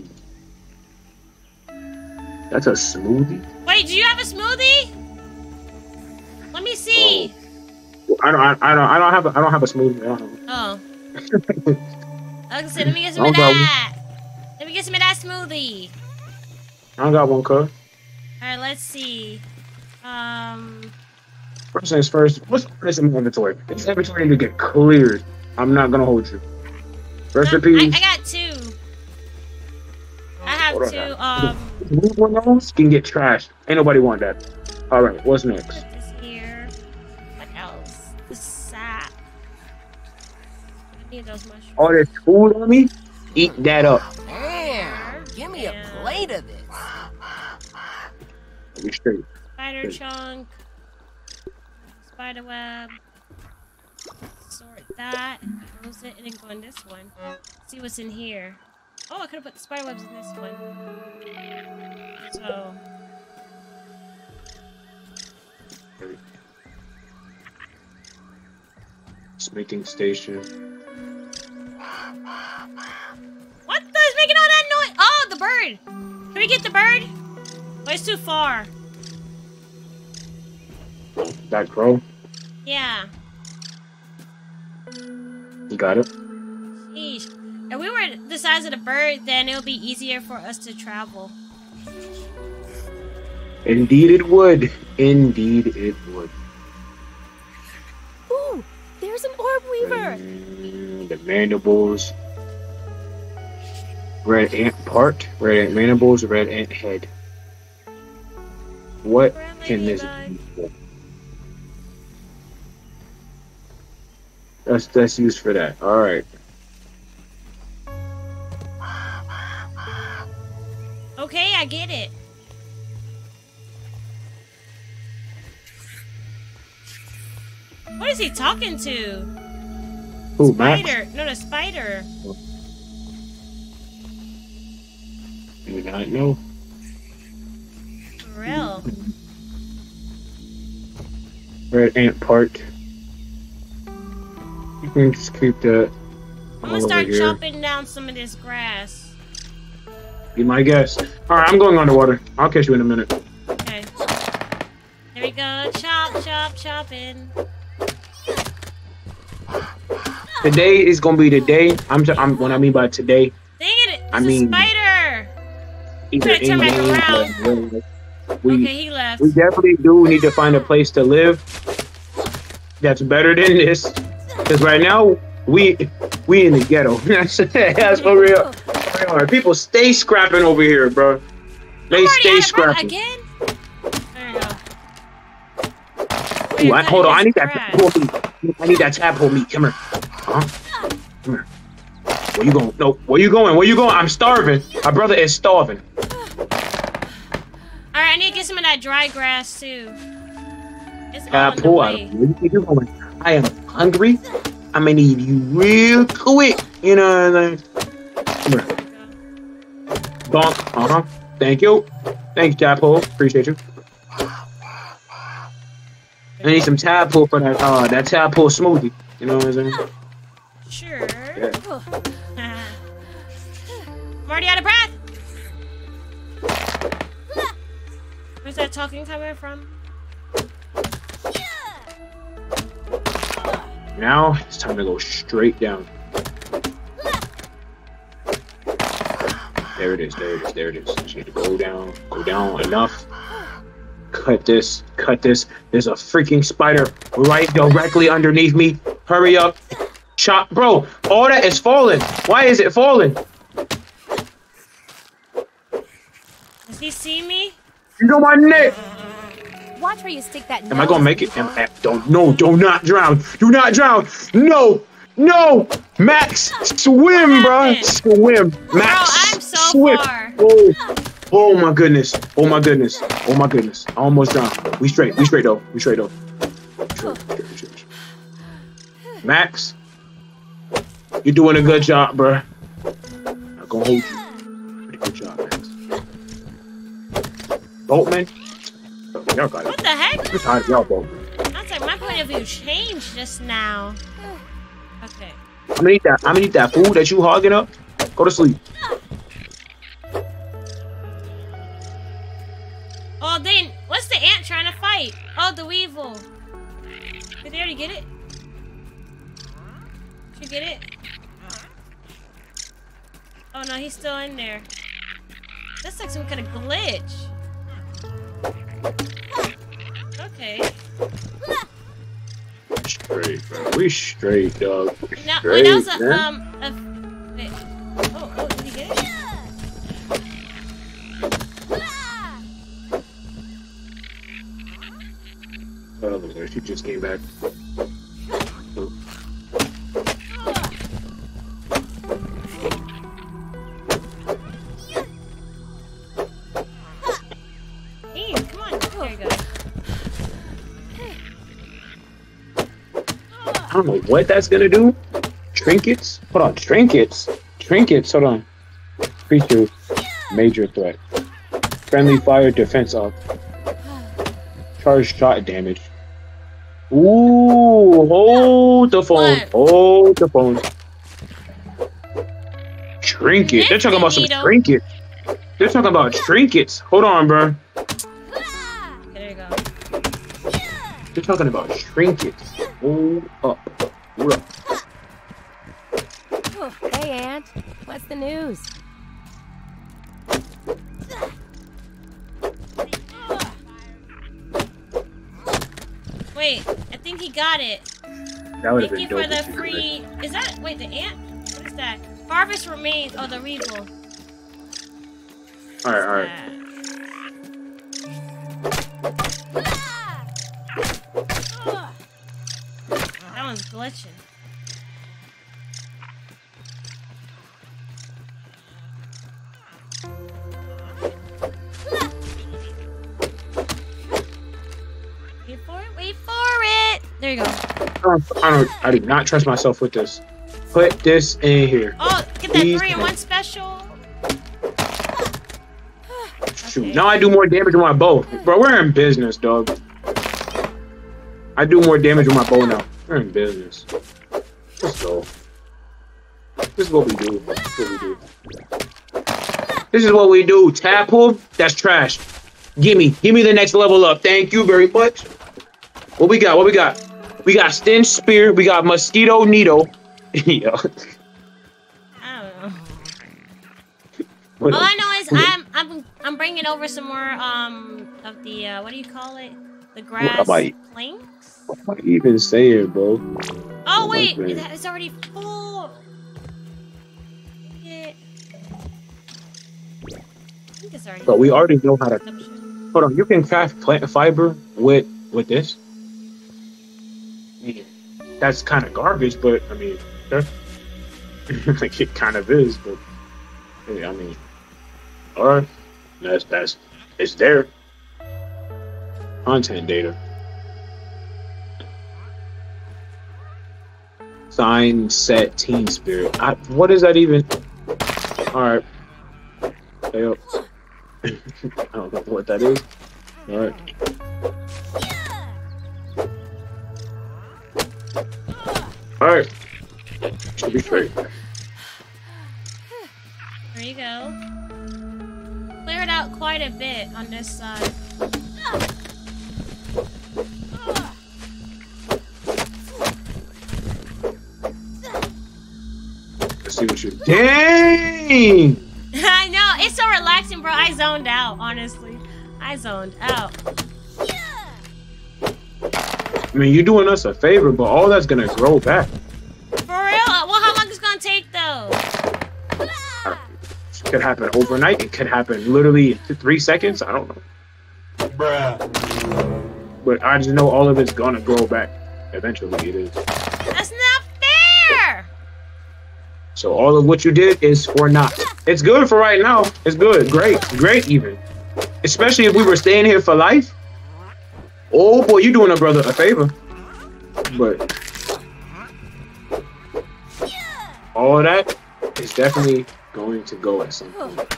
That's a smoothie? Wait, do you have a smoothie? Let me see. Oh. I don't I, I don't I don't have a I don't have a smoothie. I don't have a, Oh. I was gonna say, let me get some of that. Let me get some of that smoothie. I don't got one cuz. Alright, let's see. Um. First things first, what's this in my inventory? This inventory need to get cleared. I'm not gonna hold you. no, I, Recipes. I got two. I have Hold on two. now. Um. Move one of those can get trashed. Ain't nobody want that. All right, what's next? All this food on me, eat that up. Damn, give me a plate of this. I'll be straight. Spider Good. chunk. Spider web. Sort that. Close it and then go in this one. See what's in here. Oh, I could have put the spider webs in this one. So. Smithing station. What the is making all that noise? Oh, the bird. Can we get the bird? Oh, it's too far. That crow. Yeah. You got it. Sheesh. If we were the size of the bird, then it would be easier for us to travel. Indeed, it would. Indeed, it would. There's an orb weaver. Mm, the mandibles. Red ant part. Red ant mandibles. Red ant head. What can this be for? That's that's used for that. All right. Okay, I get it. What is he talking to? Who, Max? Spider. No, the spider. Do not know. For real. at ant Park. You can just keep that. I'm gonna start chopping down some of this grass. Be my guest. All right, I'm going underwater. I'll catch you in a minute. Okay. There we go. Chop, chop, chopping. Today is gonna be the day. I'm. T- I'm. What I mean by today, Dang it! It's I a mean- spider. either Better turn in back game. around. We okay, he left. we definitely do need to find a place to live that's better than this. Because right now we we in the ghetto. that's that's for real. For real. People stay scrapping over here, bro. They stay scrapping. again. There you go. Ooh, I, hold on, I need that tadpole meat. I need that tadpole meat. Come here. Huh? Come here. Where you going? No, where you going? Where you going? I'm starving. My brother is starving. All right, I need to get some of that dry grass too. It's all in. I way. don't where you going. I am hungry. I'm gonna need you real quick. You know what I'm saying? Come here. Bonk. Uh huh. Thank you. Thank you, tadpole. Appreciate you. I need some tadpole for that uh that tadpole smoothie. You know what I'm saying? Sure. Yeah. I'm already out of breath. Where's that talking coming from? Now it's time to go straight down. There it is, there it is, there it is. Just need to go down, go down enough. Cut this, cut this. There's a freaking spider right directly underneath me. Hurry up. Chop, bro, all that is falling. Why is it falling? Does he see me? You know my neck. Watch where you stick that. Am I gonna make it? Am, am- don't, no, do not drown. Do not drown. No, no. Max, swim, bro. Swim. Max, I'm so swim. far. Oh, oh my goodness. Oh my goodness. Oh my goodness. I almost drowned. We straight. We straight though. We straight though. Max, you're doing a good job, bro. I'm gonna hold you. Pretty good job, Max. Boatman. Y'all got it. What the heck? I'm tired of y'all, Boatman. Was like, my point of view changed just now. Okay. I'm gonna eat that. I'm gonna eat that food that you hogging up. Go to sleep. Oh, then what's the ant trying to fight? Oh, the weevil. Did they already get it? Did you get it? Oh no, he's still in there. That's like some kind of glitch. Okay. Straight, bro. We straight, dog. We Now, straight, wait, that was a man. um. A, wait. Oh, oh, did he get it? Oh, at her. She just came back. Don't know what that's gonna do. Trinkets? Hold on. Trinkets. Trinkets. Hold on. Creature. Major threat. Friendly fire defense up. Charge shot damage. Ooh, hold the phone. What? Hold the phone. Trinket. They're talking about some trinkets. They're talking about trinkets. Hold on, bro. There you go. They're talking about trinkets. Hold up. Hold up. Oh, hey, Aunt. What's the news? Wait, I think he got it. That would Thank been you for the if could. free. Is that wait the ant? What is that? Harvest remains. Oh, the weevil. All right, all right. That one's glitching. Wait for it. Wait for it. There you go. I don't, I do not trust myself with this. Put this in here. Oh, get that Please three in one special. Shoot. Now I do more damage with my bow. Bro, we're in business, dog. I do more damage with my bow now. We're in business. Let's go. This is what we do. This is what we do. This is what we do. Tadpole, that's trash. Gimme, give me the next level up. Thank you very much. What we got? What we got? We got Stench Spear. We got Mosquito Needle. Yo. I don't know. All? I know is I'm I'm I'm bringing over some more um of the uh, what do you call it? The grass am I- planks. What I even saying, bro? Oh wait, that is already full. Yeah. I think it's already. But we already know how to. Hold on, you can craft plant fiber with with this. Yeah. That's kind of garbage, but I mean, like it kind of is. But yeah, I mean, all right, that's that's it's there. Content data. Sign set team spirit. I, what is that even? All right. Stay. I don't know what that is. All right. All right. Should be straight. There you go. Cleared out quite a bit on this side. Let's see what you. Dang! I know it's so relaxing, bro. I zoned out. Honestly, I zoned out. I mean, you're doing us a favor, but all that's gonna grow back. For real? Uh, well, how long is it gonna take though? It could happen overnight. It could happen literally in three seconds. I don't know. Bro. But I just know all of it's gonna grow back. Eventually, it is. So all of what you did is for naught. It's good for right now. It's good. Great. Great even. Especially if we were staying here for life. Oh boy, you doing a brother a favor. But all of that is definitely going to go at some point.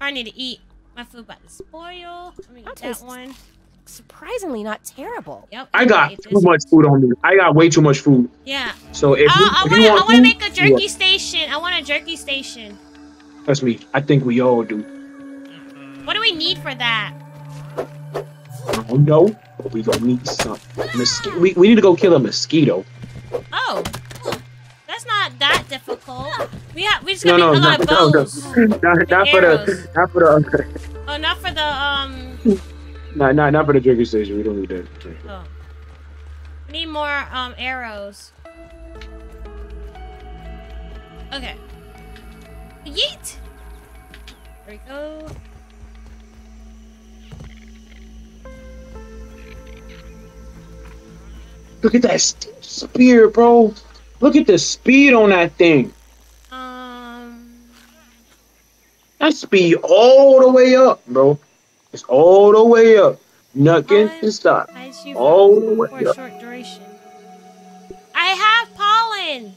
I need to eat. My food about to spoil. Let me eat That that one. Surprisingly not terrible. Yep. I got too this. much food on me. I got way too much food. Yeah. So if, you, I, I if want. you I want want to make a you jerky station. I want a jerky station. are- Trust me, I think we all do. What do we need for that? I don't know, but we gonna need some. Mosqui- we, we need to go kill a mosquito. Oh, that's not that difficult. We have. We just No, gotta no, make a lot no, of bows. no, not, not for the, not for the, Oh, not for the um. not, not, not for the drinking station. We don't need that. Oh. We need more um arrows. Okay. Yeet. There we go. Look at that spear, bro. Look at the speed on that thing. Um. That speed all the way up, bro. It's all the way up. Nothing Pollen. to stop. All the way for up. short duration. I have pollen.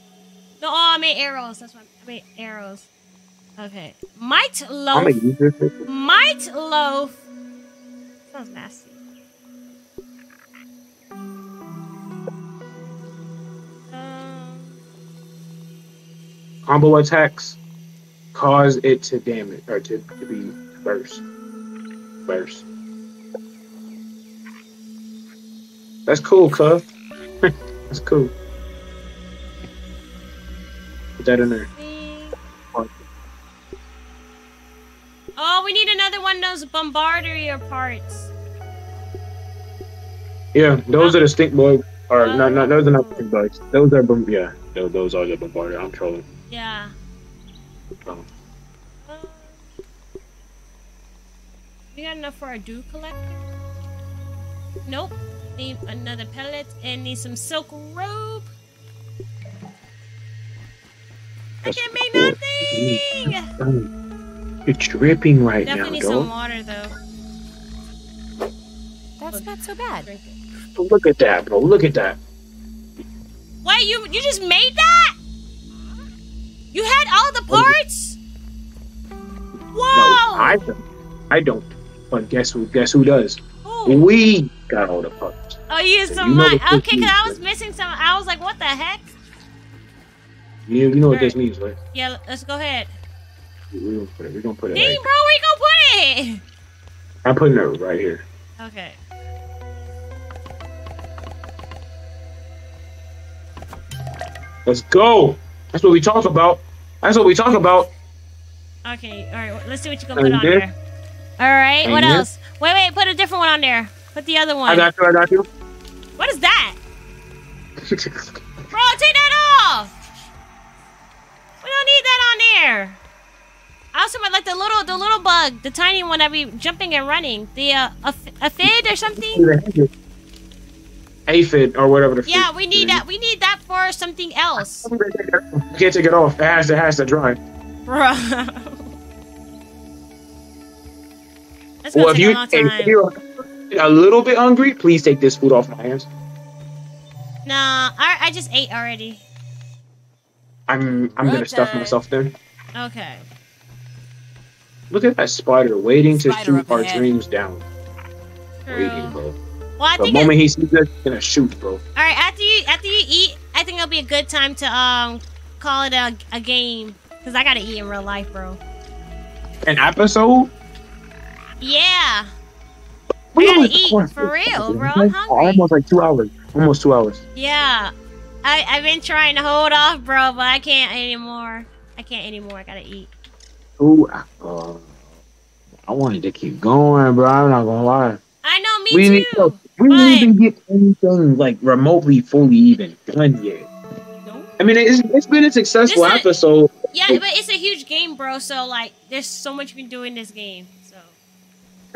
No, oh, I made arrows. That's what I made arrows. Okay. Might loaf. gonna use this. Might loaf. Sounds nasty. Um, Combo attacks cause it to damage or to, to be burst. Burst. That's cool, cuz. That's cool. Put that in there. Oh, we need another one of those bombardier parts. Yeah, those are the stink bugs. Or Oh. no, no, those are not stink bugs. Those are bom- yeah, those, those are the bombardier. I'm trolling. Yeah. Oh. We got enough for our dew collector? Nope. Need another pellet and need some silk rope. I can't make nothing. You're dripping right Definitely now, need some water though. That's not so bad. Drink it. Look at that, bro. Look at that. Wait, you you just made that? You had all the oh, parts? Whoa! No, I don't. I don't. But guess who? Guess who does? Ooh. We got all the pups. Oh, you used You some know mine. Okay, because I was missing some. I was like, what the heck? You, you know what this means, right? Yeah, let's go ahead. We're gonna put it. We're gonna put it. Dang, Right. bro, where you gonna put it? I'm putting it right here. Okay. Let's go. That's what we talk about. That's what we talk about. Okay, all right. Let's see what you can put on there. All right. What else? Wait, wait. Put a different one on there. Put the other one. I got you. I got you. What is that, bro? Take that off. We don't need that on there. I also might like the little, the little bug, the tiny one that be jumping and running. The uh, a, a fid or something. Aphid or whatever the. Yeah, we need that. We need that for something else, You can't take it off. It has to, it has to dry. bro. That's Well, if take you a long time. if you're a little bit hungry, please take this food off my hands. Nah, I, I just ate already. I'm I'm gonna stuff Okay. myself then. Okay. Look at that spider waiting to shoot our ahead. dreams down. Waiting, bro. Well, I The think. It, moment he sees us, he's gonna shoot, bro. all right, after you after you eat, I think it'll be a good time to um call it a, a game because I gotta eat in real life, bro. An episode? Yeah. We gotta eat, for real, bro. I'm hungry. Almost like two hours. Almost two hours. Yeah. I I've been trying to hold off, bro, but I can't anymore. I can't anymore. I gotta eat. Two. Uh, I wanted to keep going, bro. I'm not gonna lie. I know, me we need too. we didn't even get anything like remotely fully even done yet. I mean, it's, it's been a successful Listen- episode. Yeah, but it's a huge game, bro. So like, there's so much you can do in this game.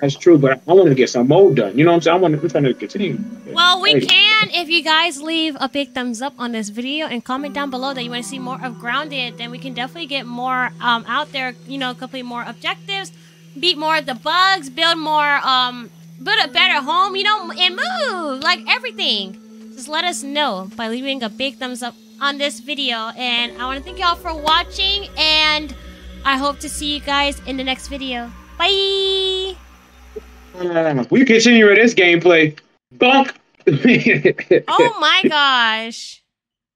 That's true, but I want to get some more done. You know what I'm saying? I want to, we're trying to continue. Well, we can if you guys leave a big thumbs up on this video and comment down below that you want to see more of Grounded. Then we can definitely get more um out there. You know, complete more objectives, beat more of the bugs, build more um, build a better home. You know, and move like everything. Just let us know by leaving a big thumbs up on this video. And I want to thank y'all for watching, and I hope to see you guys in the next video. Bye. We continue with this gameplay. Bunk. Oh my gosh.